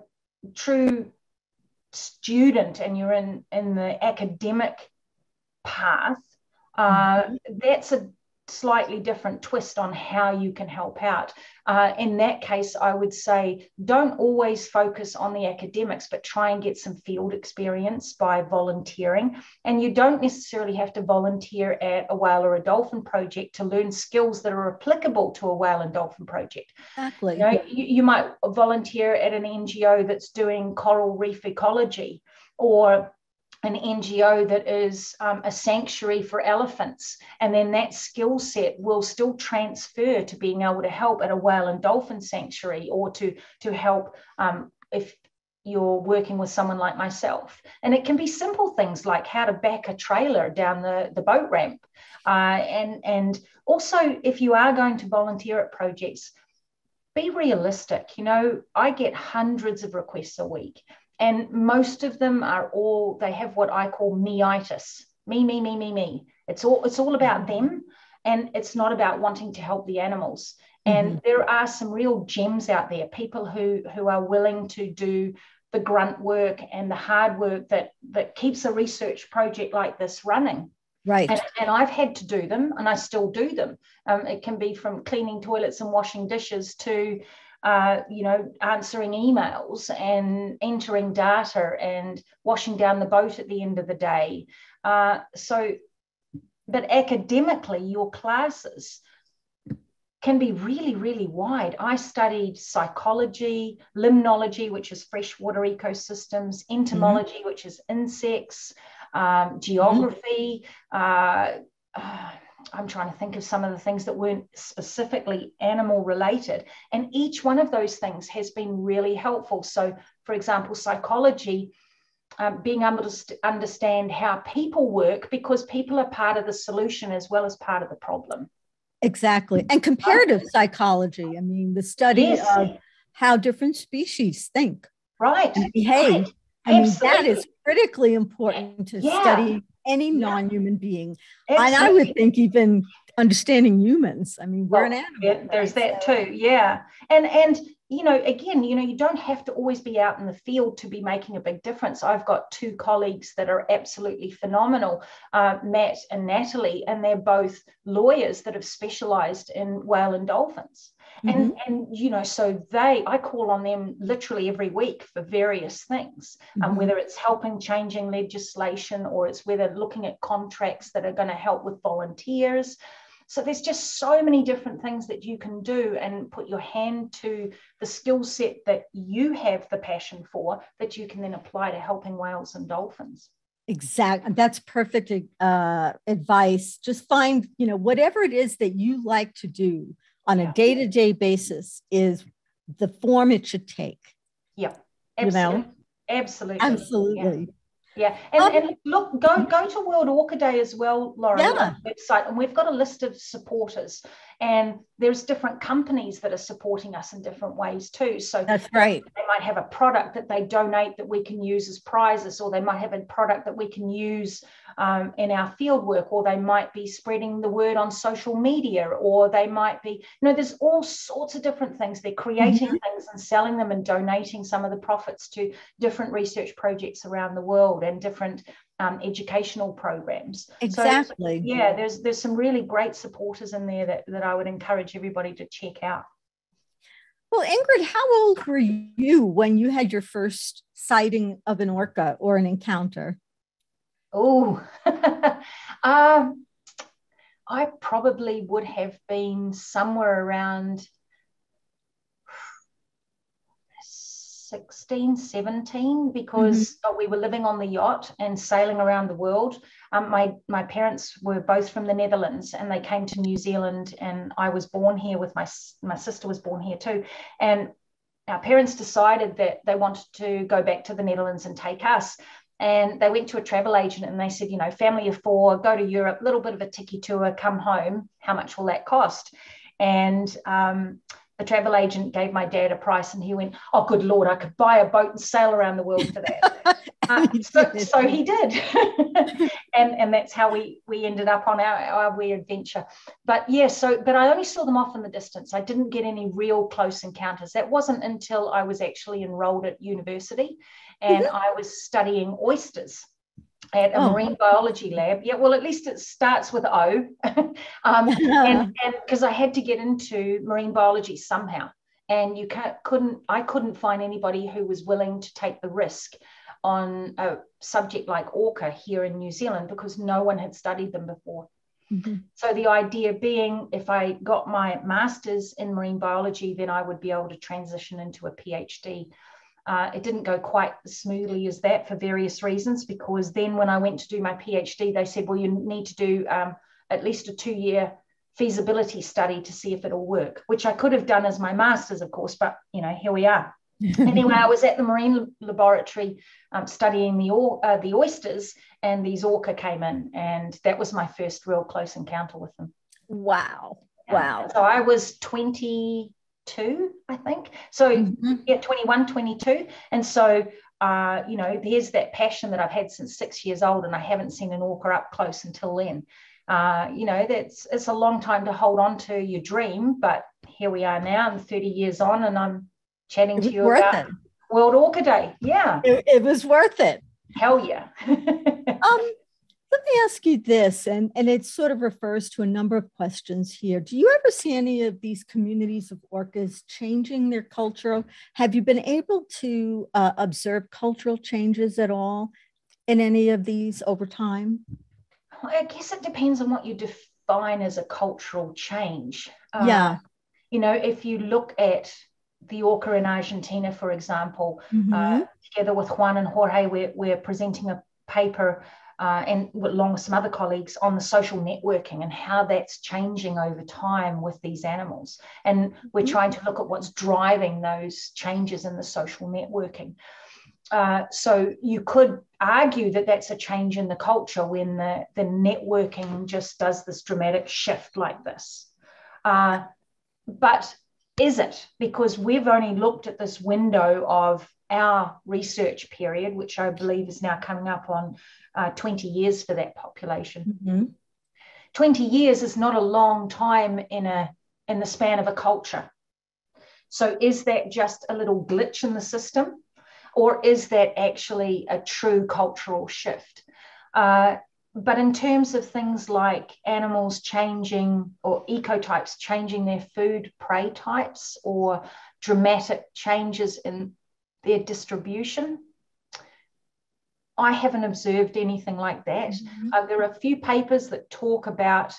true student and you're in, in the academic path, uh, mm-hmm. that's a slightly different twist on how you can help out. Uh, in that case, I would say don't always focus on the academics, but try and get some field experience by volunteering. And you don't necessarily have to volunteer at a whale or a dolphin project to learn skills that are applicable to a whale and dolphin project. Exactly. You, know, you, you might volunteer at an NGO that's doing coral reef ecology or an NGO that is um, a sanctuary for elephants. And then that skill set will still transfer to being able to help at a whale and dolphin sanctuary or to, to help um, if you're working with someone like myself. And it can be simple things like how to back a trailer down the, the boat ramp. Uh, and, and also, if you are going to volunteer at projects, be realistic. You know, I get hundreds of requests a week and most of them are all they have what i call meitis. Me me me me me. It's all it's all about them and it's not about wanting to help the animals. And mm-hmm. there are some real gems out there people who who are willing to do the grunt work and the hard work that that keeps a research project like this running. Right. And, and i've had to do them and i still do them. Um, it can be from cleaning toilets and washing dishes to uh, you know, answering emails and entering data and washing down the boat at the end of the day. Uh, so, but academically, your classes can be really, really wide. I studied psychology, limnology, which is freshwater ecosystems, entomology, mm-hmm. which is insects, um, geography. Mm-hmm. Uh, uh, I'm trying to think of some of the things that weren't specifically animal related. And each one of those things has been really helpful. So, for example, psychology, um, being able to st- understand how people work because people are part of the solution as well as part of the problem. Exactly. And comparative psychology, I mean, the study yes. of how different species think right and behave. Right. I mean, that is critically important to yeah. study any non-human being. Exactly. And I would think even understanding humans. I mean, we're well, an animal. Yeah, there's that too. Yeah. And and you know, again, you know, you don't have to always be out in the field to be making a big difference. I've got two colleagues that are absolutely phenomenal, uh, Matt and Natalie, and they're both lawyers that have specialized in whale and dolphins. Mm-hmm. And, and you know so they i call on them literally every week for various things um, mm-hmm. um, whether it's helping changing legislation or it's whether looking at contracts that are going to help with volunteers so there's just so many different things that you can do and put your hand to the skill set that you have the passion for that you can then apply to helping whales and dolphins. Exactly. That's perfect uh, advice. Just find, you know, whatever it is that you like to do on a day to day basis is the form it should take. Yeah. Absolutely. You know? Absolutely. Absolutely. Yeah. Yeah, and, um, and, look, go go to World Orca Day as well, Lauren, yeah. website, and we've got a list of supporters, and there's different companies that are supporting us in different ways too. So that's right. They might have a product that they donate that we can use as prizes, or they might have a product that we can use um, in our field work, or they might be spreading the word on social media, or they might be, you know, there's all sorts of different things. They're creating mm-hmm. things and selling them and donating some of the profits to different research projects around the world and different um, educational programs. Exactly. So, yeah, there's there's some really great supporters in there that, that I would encourage everybody to check out. Well, Ingrid, how old were you when you had your first sighting of an orca or an encounter? Oh, um, I probably would have been somewhere around 16, 17, because mm-hmm. we were living on the yacht and sailing around the world. Um, my, my parents were both from the Netherlands and they came to New Zealand, and I was born here with my, my sister was born here too. And our parents decided that they wanted to go back to the Netherlands and take us and they went to a travel agent and they said, you know, family of four, go to Europe, little bit of a tiki tour, come home. How much will that cost? And um, the travel agent gave my dad a price, and he went, "Oh, good lord, I could buy a boat and sail around the world for that." uh, so, so, he did, and and that's how we we ended up on our our wee adventure. But yeah, so but I only saw them off in the distance. I didn't get any real close encounters. That wasn't until I was actually enrolled at university and mm-hmm. I was studying oysters at a oh. marine biology lab. Yeah, well, at least it starts with O, um, and because I had to get into marine biology somehow, and you can't, couldn't, I couldn't find anybody who was willing to take the risk on a subject like orca here in New Zealand because no one had studied them before. Mm-hmm. So the idea being, if I got my master's in marine biology, then I would be able to transition into a PhD uh, it didn't go quite as smoothly as that for various reasons, because then when I went to do my PhD, they said, well, you need to do um, at least a two year feasibility study to see if it'll work, which I could have done as my master's, of course, but you know, here we are. anyway, I was at the marine laboratory um, studying the uh, the oysters, and these orca came in, and that was my first real close encounter with them. Wow! Wow! So I was twenty two, I think. So mm-hmm. yeah, 21, 22. And so uh, you know, there's that passion that I've had since six years old, and I haven't seen an orca up close until then. Uh, you know, that's it's a long time to hold on to your dream, but here we are now, I'm 30 years on, and I'm chatting to you about it. World Orca Day. Yeah, it, it was worth it. Hell yeah. um, let me ask you this, and, and it sort of refers to a number of questions here. Do you ever see any of these communities of orcas changing their culture? Have you been able to uh, observe cultural changes at all in any of these over time? I guess it depends on what you define as a cultural change. Uh, yeah. You know, if you look at the orca in Argentina, for example, mm-hmm. uh, together with Juan and Jorge, we're, we're presenting a paper uh, and along with some other colleagues on the social networking and how that's changing over time with these animals. And we're mm-hmm. trying to look at what's driving those changes in the social networking. Uh, so you could argue that that's a change in the culture when the, the networking just does this dramatic shift like this. Uh, but is it? Because we've only looked at this window of our research period, which I believe is now coming up on uh, 20 years for that population. Mm-hmm. 20 years is not a long time in a in the span of a culture. So is that just a little glitch in the system, or is that actually a true cultural shift? Uh, but in terms of things like animals changing or ecotypes changing their food prey types or dramatic changes in their distribution, I haven't observed anything like that. Mm-hmm. Uh, there are a few papers that talk about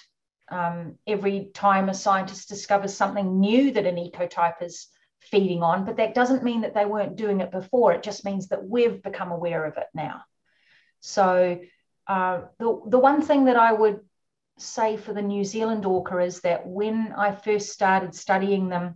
um, every time a scientist discovers something new that an ecotype is feeding on, but that doesn't mean that they weren't doing it before. It just means that we've become aware of it now. So, uh, the, the one thing that I would say for the New Zealand orca is that when I first started studying them,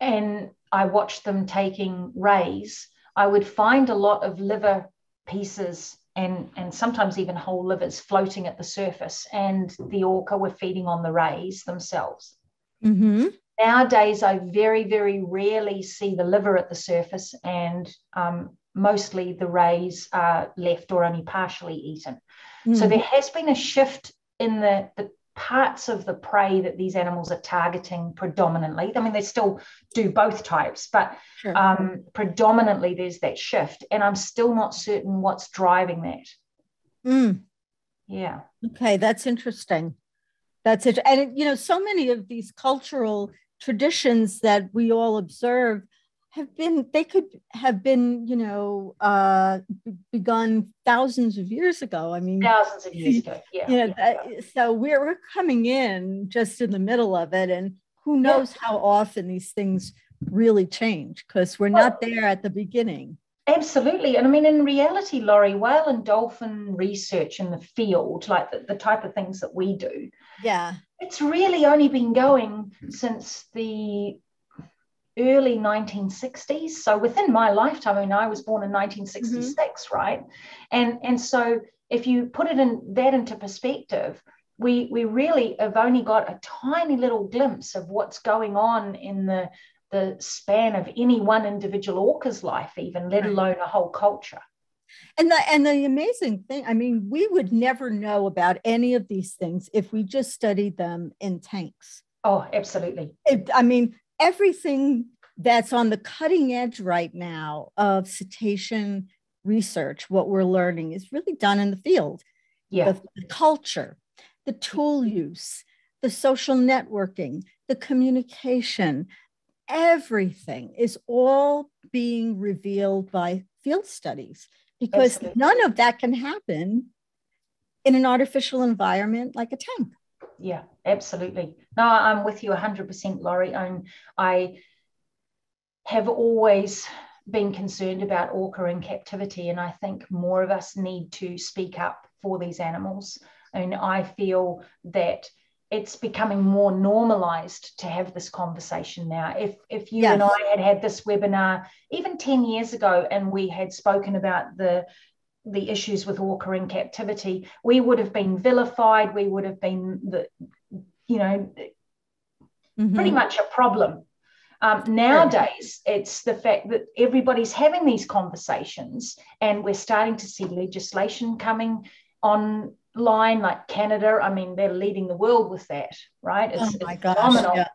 and I watched them taking rays, I would find a lot of liver pieces and, and sometimes even whole livers floating at the surface, and the orca were feeding on the rays themselves. Mm-hmm. Nowadays, I very, very rarely see the liver at the surface, and um, mostly the rays are left or only partially eaten. Mm. So there has been a shift in the, the parts of the prey that these animals are targeting predominantly. I mean, they still do both types, but sure. um, predominantly there's that shift. And I'm still not certain what's driving that. Mm. Yeah. Okay, that's interesting. That's it. And, you know, so many of these cultural traditions that we all observe have been they could have been you know uh, begun thousands of years ago i mean thousands of years ago yeah, you know, yeah. so we're, we're coming in just in the middle of it and who knows yeah. how often these things really change because we're not there at the beginning Absolutely. And I mean, in reality, Lori, whale and dolphin research in the field, like the, the type of things that we do, yeah, it's really only been going since the early 1960s. So within my lifetime, I mean, I was born in 1966, mm-hmm. right? And and so if you put it in that into perspective, we we really have only got a tiny little glimpse of what's going on in the the span of any one individual orca's life, even let alone a whole culture. And the and the amazing thing, I mean, we would never know about any of these things if we just studied them in tanks. Oh, absolutely. It, I mean, everything that's on the cutting edge right now of cetacean research, what we're learning is really done in the field. Yeah. The, the culture, the tool use, the social networking, the communication, everything is all being revealed by field studies because Absolutely. none of that can happen in an artificial environment like a tank yeah, absolutely. No, I'm with you 100%, Lori. And I have always been concerned about orca in captivity, and I think more of us need to speak up for these animals. And I feel that it's becoming more normalized to have this conversation now. If if you yes. and I had had this webinar even 10 years ago and we had spoken about the the issues with orca in captivity, we would have been vilified. We would have been the, you know, mm-hmm. pretty much a problem. Um, nowadays, it's the fact that everybody's having these conversations, and we're starting to see legislation coming online, like Canada. I mean, they're leading the world with that, right? It's, oh my it's gosh, phenomenal. Yeah.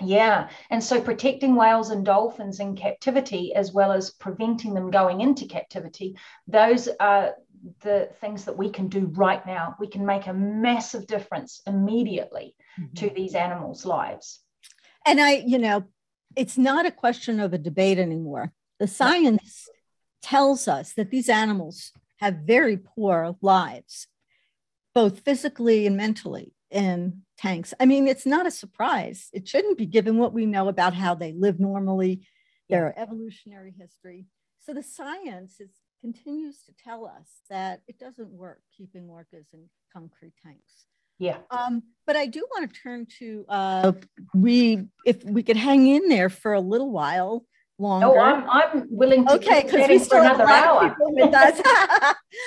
Yeah. And so protecting whales and dolphins in captivity, as well as preventing them going into captivity, those are the things that we can do right now. We can make a massive difference immediately mm-hmm. to these animals' lives. And I, you know, it's not a question of a debate anymore. The science tells us that these animals have very poor lives, both physically and mentally in tanks. I mean, it's not a surprise. It shouldn't be given what we know about how they live normally, their evolutionary history. So the science is, continues to tell us that it doesn't work keeping orcas in concrete tanks. Yeah. Um, but I do want to turn to uh, we if we could hang in there for a little while longer. Oh, I'm, I'm willing to okay because we still have another hour. with us.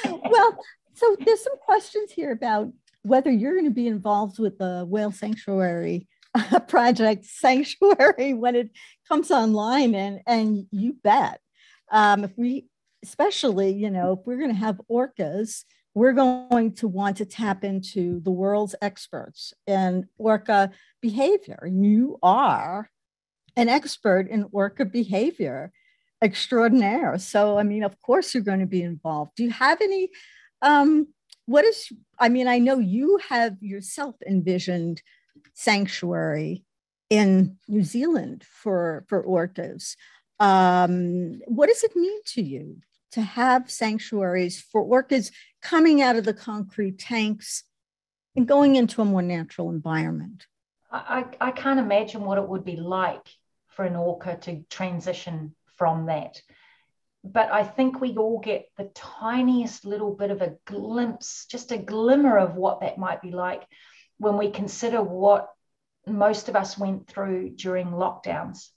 well, so there's some questions here about whether you're going to be involved with the whale sanctuary uh, project sanctuary when it comes online and and you bet. Um, if we especially you know if we're going to have orcas we're going to want to tap into the world's experts in orca behavior. You are an expert in orca behavior. Extraordinaire. So i mean of course you're going to be involved. Do you have any um, what is i mean i know you have yourself envisioned sanctuary in new zealand for for orcas. Um, what does it mean to you to have sanctuaries for orcas coming out of the concrete tanks and going into a more natural environment? I, I can't imagine what it would be like for an orca to transition from that but I think we all get the tiniest little bit of a glimpse, just a glimmer of what that might be like when we consider what most of us went through during lockdowns.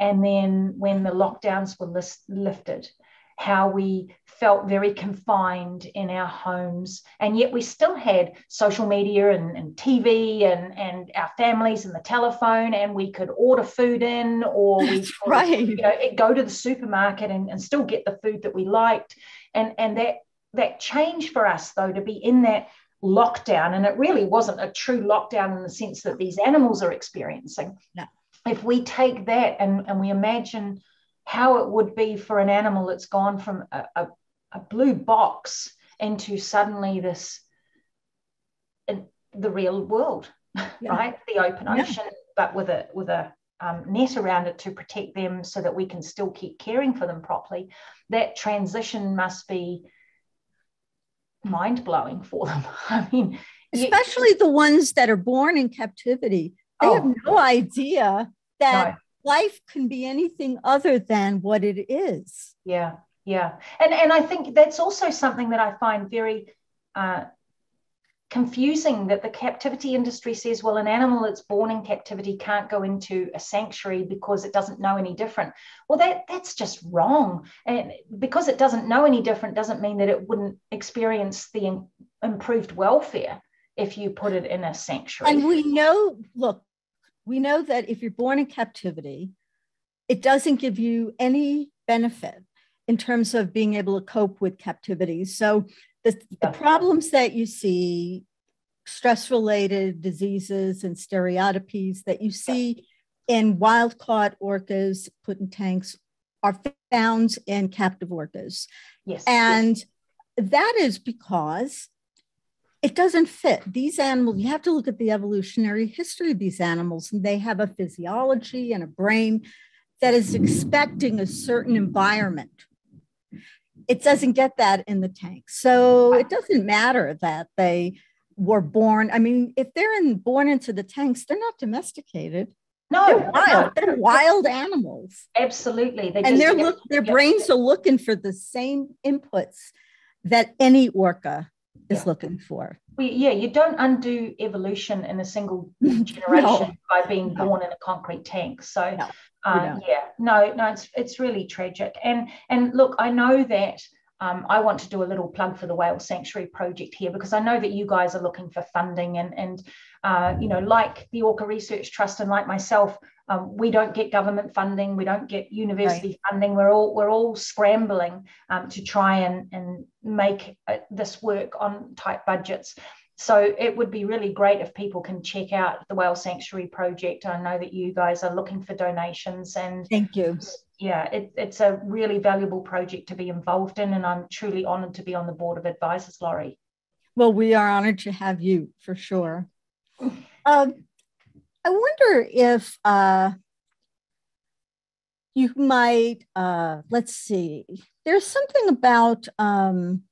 and then when the lockdowns were list, lifted, how we felt very confined in our homes. And yet we still had social media and, and TV and, and our families and the telephone, and we could order food in or we could right. you know, go to the supermarket and, and still get the food that we liked. And, and that, that change for us, though, to be in that lockdown, and it really wasn't a true lockdown in the sense that these animals are experiencing. No. If we take that and, and we imagine how it would be for an animal that's gone from a, a, a blue box into suddenly this in the real world, yeah. right? The open ocean, yeah. but with a with a um, net around it to protect them so that we can still keep caring for them properly. That transition must be mind blowing for them. I mean, especially you, the ones that are born in captivity, they oh, have no idea that no life can be anything other than what it is. Yeah, yeah, and and I think that's also something that I find very uh, confusing. That the captivity industry says, well, an animal that's born in captivity can't go into a sanctuary because it doesn't know any different. Well, that that's just wrong, and because it doesn't know any different doesn't mean that it wouldn't experience the in, improved welfare if you put it in a sanctuary. And we know, look, we know that if you're born in captivity, it doesn't give you any benefit in terms of being able to cope with captivity. So the, the problems that you see, stress related diseases and stereotypies that you see in wild caught orcas put in tanks are found in captive orcas. Yes. And yes. that is because it doesn't fit. These animals, you have to look at the evolutionary history of these animals, and they have a physiology and a brain that is expecting a certain environment. It doesn't get that in the tank. So it doesn't matter that they were born. I mean, if they're in, born into the tanks, they're not domesticated. No, they're wild. They're wild animals. Absolutely. They and their look, their brains are looking for the same inputs that any orca is yeah. looking for. Well, yeah, you don't undo evolution in a single generation no. by being born in a concrete tank. So, no. Uh, yeah, no, no, it's it's really tragic. And and look, I know that um, I want to do a little plug for the Whale Sanctuary Project here because I know that you guys are looking for funding and and uh, you know like the Orca Research Trust and like myself, um, we don't get government funding, we don't get university right. funding. We're all we're all scrambling um, to try and and make uh, this work on tight budgets. So it would be really great if people can check out the Whale Sanctuary Project. I know that you guys are looking for donations and thank you. Yeah, it, it's a really valuable project to be involved in, and I'm truly honoured to be on the board of advisors, Lori. Well, we are honoured to have you for sure. Um, I wonder if uh, you might, uh, let's see, there's something about, um,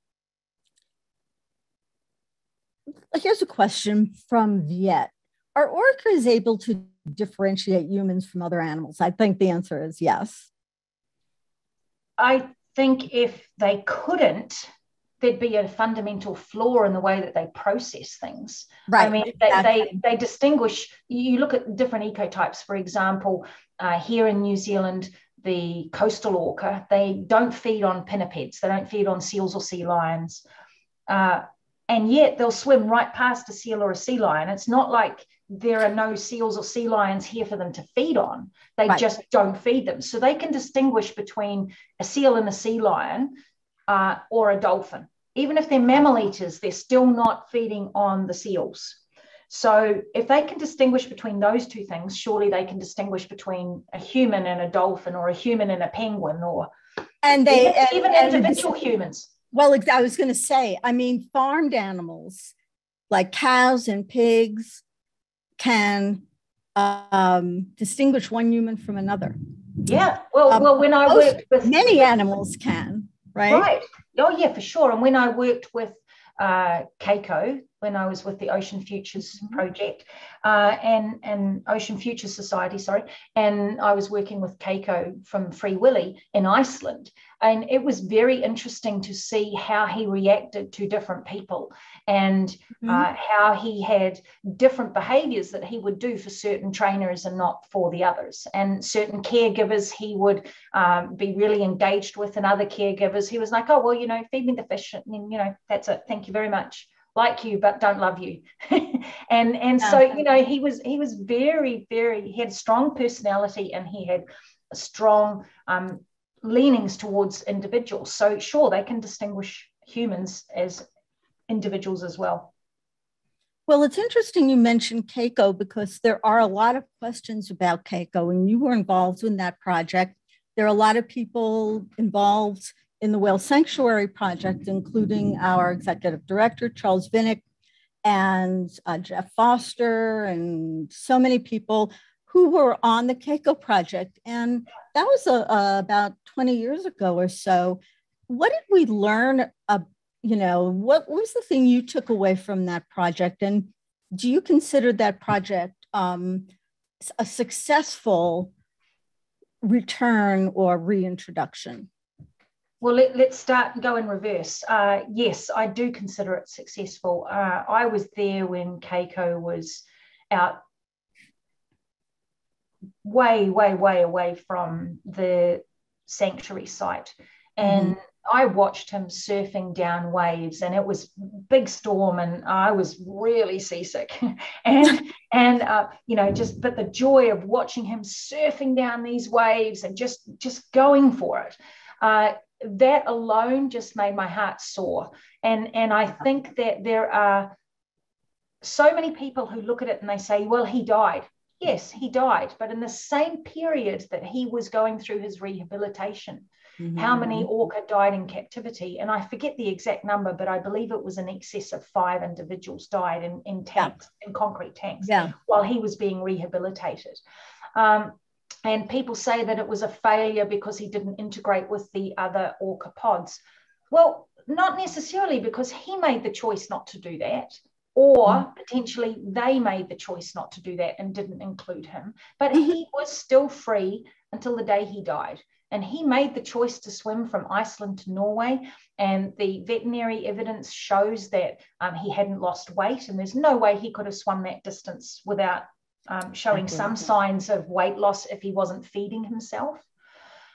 here's a question from Viet. Are orcas able to differentiate humans from other animals? I think the answer is yes. I think if they couldn't, there'd be a fundamental flaw in the way that they process things. Right. I mean, exactly. they, they, they, distinguish, you look at different ecotypes, for example, uh, here in New Zealand, the coastal orca, they don't feed on pinnipeds, they don't feed on seals or sea lions. Uh, and yet they'll swim right past a seal or a sea lion. It's not like there are no seals or sea lions here for them to feed on. They right. just don't feed them. So they can distinguish between a seal and a sea lion uh, or a dolphin even if they're mammal eaters, they're still not feeding on the seals. So if they can distinguish between those two things, surely they can distinguish between a human and a dolphin or a human and a penguin or and they even, and, even and, individual humans. Well, I was going to say, I mean, farmed animals like cows and pigs can um, distinguish one human from another. Yeah. Well, um, well, when I worked with many animals can, right? Right. Oh, yeah, for sure. And when I worked with uh, Keiko, when I was with the Ocean Futures mm-hmm. Project uh, and, and Ocean Futures Society, sorry, and I was working with Keiko from Free Willy in Iceland. And it was very interesting to see how he reacted to different people and mm-hmm. uh, how he had different behaviors that he would do for certain trainers and not for the others. And certain caregivers he would um, be really engaged with, and other caregivers he was like, oh, well, you know, feed me the fish. And, you know, that's it. Thank you very much like you but don't love you. And and so you know he was he was very very he had strong personality and he had strong um, leanings towards individuals. So sure they can distinguish humans as individuals as well. Well, it's interesting you mentioned Keiko because there are a lot of questions about Keiko, and you were involved in that project. There are a lot of people involved in the Whale Sanctuary Project, including our executive director, Charles Vinick, and uh, Jeff Foster, and so many people who were on the Keiko project. And that was uh, uh, about 20 years ago or so. What did we learn? Uh, you know, what was the thing you took away from that project? And do you consider that project um, a successful return or reintroduction? Well, let, us start go in reverse. Uh, yes, I do consider it successful. Uh, I was there when Keiko was out way, way, way away from the sanctuary site. And mm-hmm. I watched him surfing down waves, and it was big storm, and I was really seasick. and and uh, you know, just but the joy of watching him surfing down these waves and just just going for it. Uh, that alone just made my heart soar. And, and I think that there are so many people who look at it and they say, well, he died. Yes, he died. But in the same period that he was going through his rehabilitation, mm-hmm. how many orca died in captivity? And I forget the exact number, but I believe it was in excess of five individuals died in, in tanks, yeah. in concrete tanks, yeah. while he was being rehabilitated. Um, and people say that it was a failure because he didn't integrate with the other orca pods. Well, not necessarily because he made the choice not to do that, or mm. potentially they made the choice not to do that and didn't include him. But mm-hmm. he was still free until the day he died. And he made the choice to swim from Iceland to Norway. And the veterinary evidence shows that um, he hadn't lost weight. And there's no way he could have swum that distance without um, showing some signs of weight loss if he wasn't feeding himself.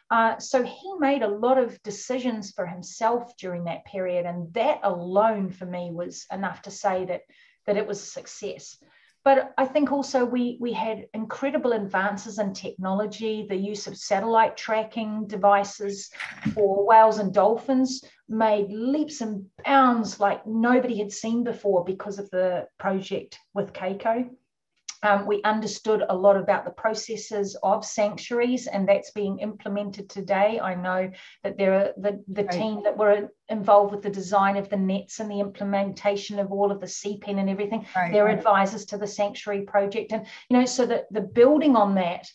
Uh, so he made a lot of decisions for himself during that period, and that alone for me was enough to say that that it was a success. But I think also we we had incredible advances in technology. The use of satellite tracking devices for whales and dolphins made leaps and bounds like nobody had seen before because of the project with Keiko. Um, we understood a lot about the processes of sanctuaries, and that's being implemented today. I know that there are the, the right. team that were involved with the design of the nets and the implementation of all of the sea pen and everything. Right. They're right. advisors to the sanctuary project. And, you know, so that the building on that,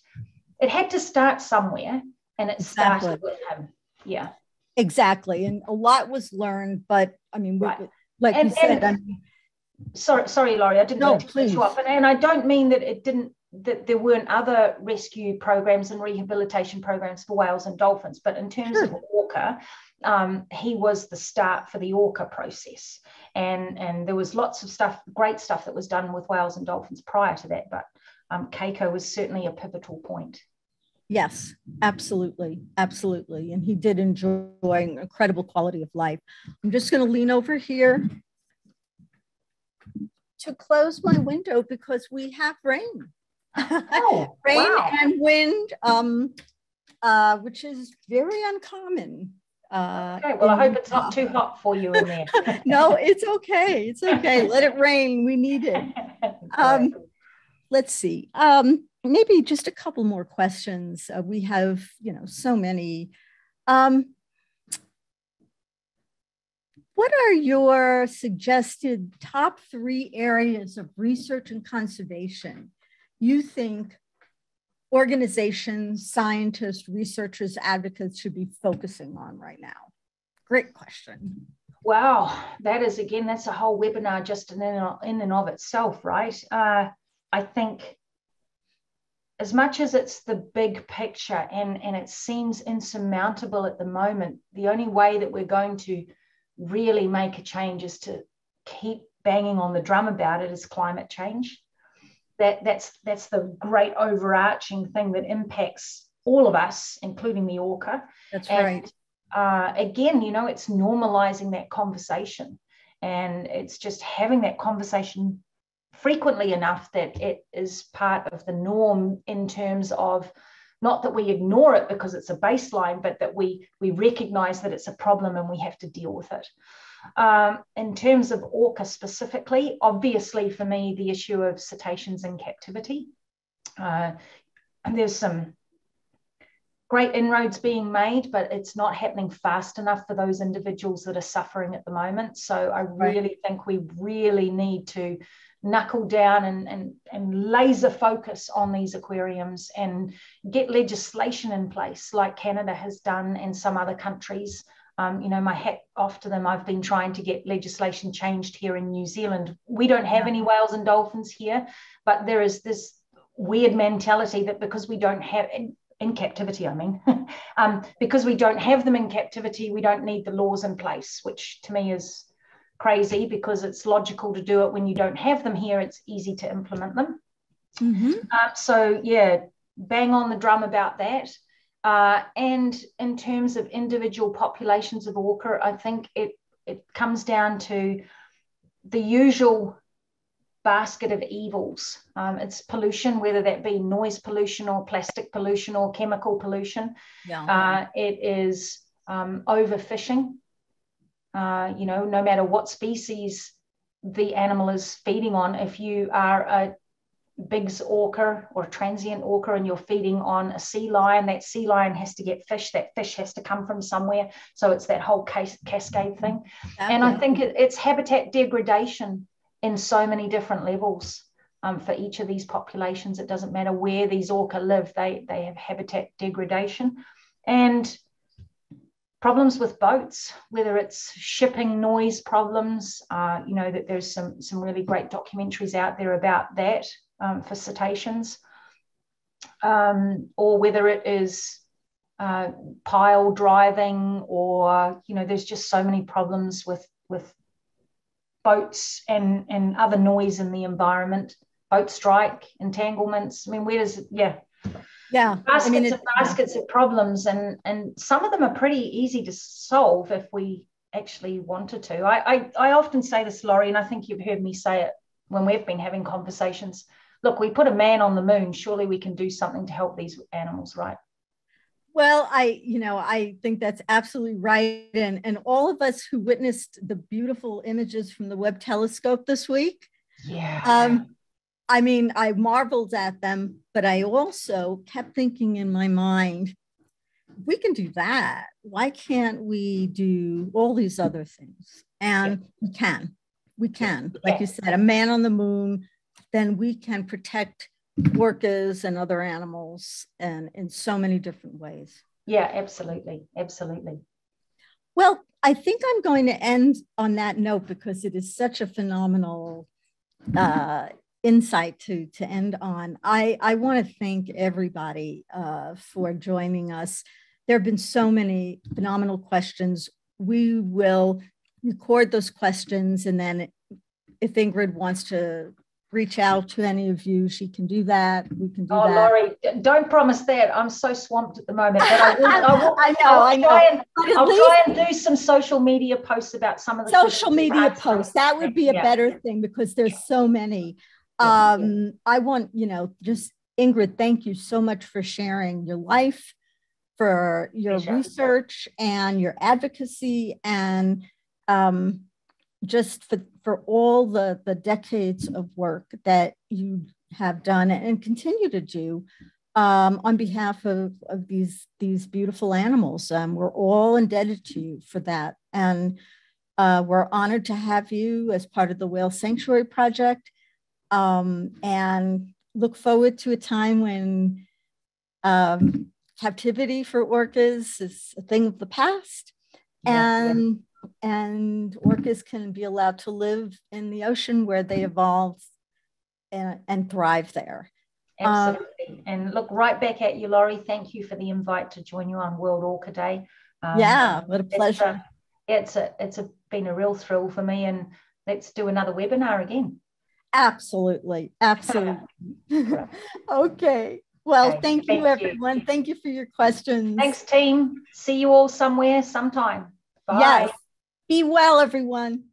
it had to start somewhere, and it exactly. started with him. Yeah. Exactly. And a lot was learned, but I mean, we, like and, you said, and, I mean, sorry, sorry, Lori, I didn't no, to please. you up. And, and I don't mean that it didn't that there weren't other rescue programs and rehabilitation programs for whales and dolphins, but in terms sure. of orca, um, he was the start for the orca process, and and there was lots of stuff, great stuff that was done with whales and dolphins prior to that, but um, Keiko was certainly a pivotal point. Yes, absolutely, absolutely, and he did enjoy incredible quality of life. I'm just going to lean over here to close my window because we have rain. Oh, rain wow. and wind, um, uh, which is very uncommon. Uh, okay, well, in, I hope it's not too hot for you in there. no, it's okay. It's okay. Let it rain. We need it. Um, let's see. Um, maybe just a couple more questions. Uh, we have, you know, so many. Um, what are your suggested top three areas of research and conservation you think organizations, scientists, researchers, advocates should be focusing on right now? Great question. Wow, that is again, that's a whole webinar just in and, in and of itself, right? Uh, I think as much as it's the big picture and, and it seems insurmountable at the moment, the only way that we're going to really make a change is to keep banging on the drum about it is climate change. That, that's, that's the great overarching thing that impacts all of us, including the orca. That's and, right. Uh, again, you know, it's normalizing that conversation and it's just having that conversation frequently enough that it is part of the norm in terms of not that we ignore it because it's a baseline, but that we we recognize that it's a problem and we have to deal with it. Um, in terms of orca specifically, obviously for me, the issue of cetaceans in captivity. Uh, and there's some great inroads being made, but it's not happening fast enough for those individuals that are suffering at the moment. So I really right. think we really need to knuckle down and, and, and laser focus on these aquariums and get legislation in place like Canada has done and some other countries. Um, you know, my hat off to them. I've been trying to get legislation changed here in New Zealand. We don't have any whales and dolphins here, but there is this weird mentality that because we don't have in, in captivity, I mean, um, because we don't have them in captivity, we don't need the laws in place, which to me is crazy because it's logical to do it when you don't have them here. It's easy to implement them. Mm-hmm. Uh, so, yeah, bang on the drum about that. Uh, and in terms of individual populations of orca, I think it, it comes down to the usual basket of evils. Um, it's pollution, whether that be noise pollution or plastic pollution or chemical pollution. Yeah. Uh, it is um, overfishing. Uh, you know, no matter what species the animal is feeding on, if you are a Bigg's orca or transient orca and you're feeding on a sea lion, that sea lion has to get fish, that fish has to come from somewhere. So it's that whole case, cascade thing. Okay. And I think it, it's habitat degradation in so many different levels. Um, for each of these populations, it doesn't matter where these orca live, they, they have habitat degradation. And problems with boats, whether it's shipping noise problems. Uh, you know that there's some some really great documentaries out there about that um, for cetaceans, um, or whether it is uh, pile driving, or you know there's just so many problems with with boats and and other noise in the environment. Boat strike, entanglements. I mean, where does yeah yeah baskets I mean, and baskets of problems and and some of them are pretty easy to solve if we actually wanted to. I, I i often say this lori and i think you've heard me say it when we've been having conversations. Look we put a man on the moon. Surely we can do something to help these animals right? Well i you know i think that's absolutely right. And and all of us who witnessed the beautiful images from the webb telescope this week yeah. um I mean, I marveled at them, but I also kept thinking in my mind, we can do that. Why can't we do all these other things? And we can. We can. Like you said, a man on the moon, then we can protect orcas and other animals and in so many different ways. Yeah, absolutely. Absolutely. Well, I think I'm going to end on that note because it is such a phenomenal uh, insight to to end on. I I want to thank everybody uh, for joining us. There have been so many phenomenal questions. We will record those questions, and then if Ingrid wants to reach out to any of you, she can do that. We can do oh, that. Lori, don't promise that. I'm so swamped at the moment. But I, will, I, will, I know. I'll I know. Try and, I'll least, try and do some social media posts about some of the social media posts. That would be a yeah. better thing because there's so many. Um, I want, you know, just Ingrid, thank you so much for sharing your life, for your research and your advocacy, and um, just for, for all the, the decades of work that you have done and continue to do um, on behalf of, of these, these beautiful animals. Um, we're all indebted to you for that. And uh, we're honored to have you as part of the Whale Sanctuary Project um, and look forward to a time when um, captivity for orcas is a thing of the past. And and orcas can be allowed to live in the ocean where they evolve and, and thrive there. Absolutely. Um, and look right back at you, Lori. Thank you for the invite to join you on World Orca Day. Um, yeah, what a pleasure. It's a, it's a, it's a, been a real thrill for me. And let's do another webinar again. Absolutely. Absolutely. okay. Well, okay. thank, thank you, everyone. You. Thank you for your questions. Thanks, team. See you all somewhere sometime. Bye. Yes. Be well, everyone.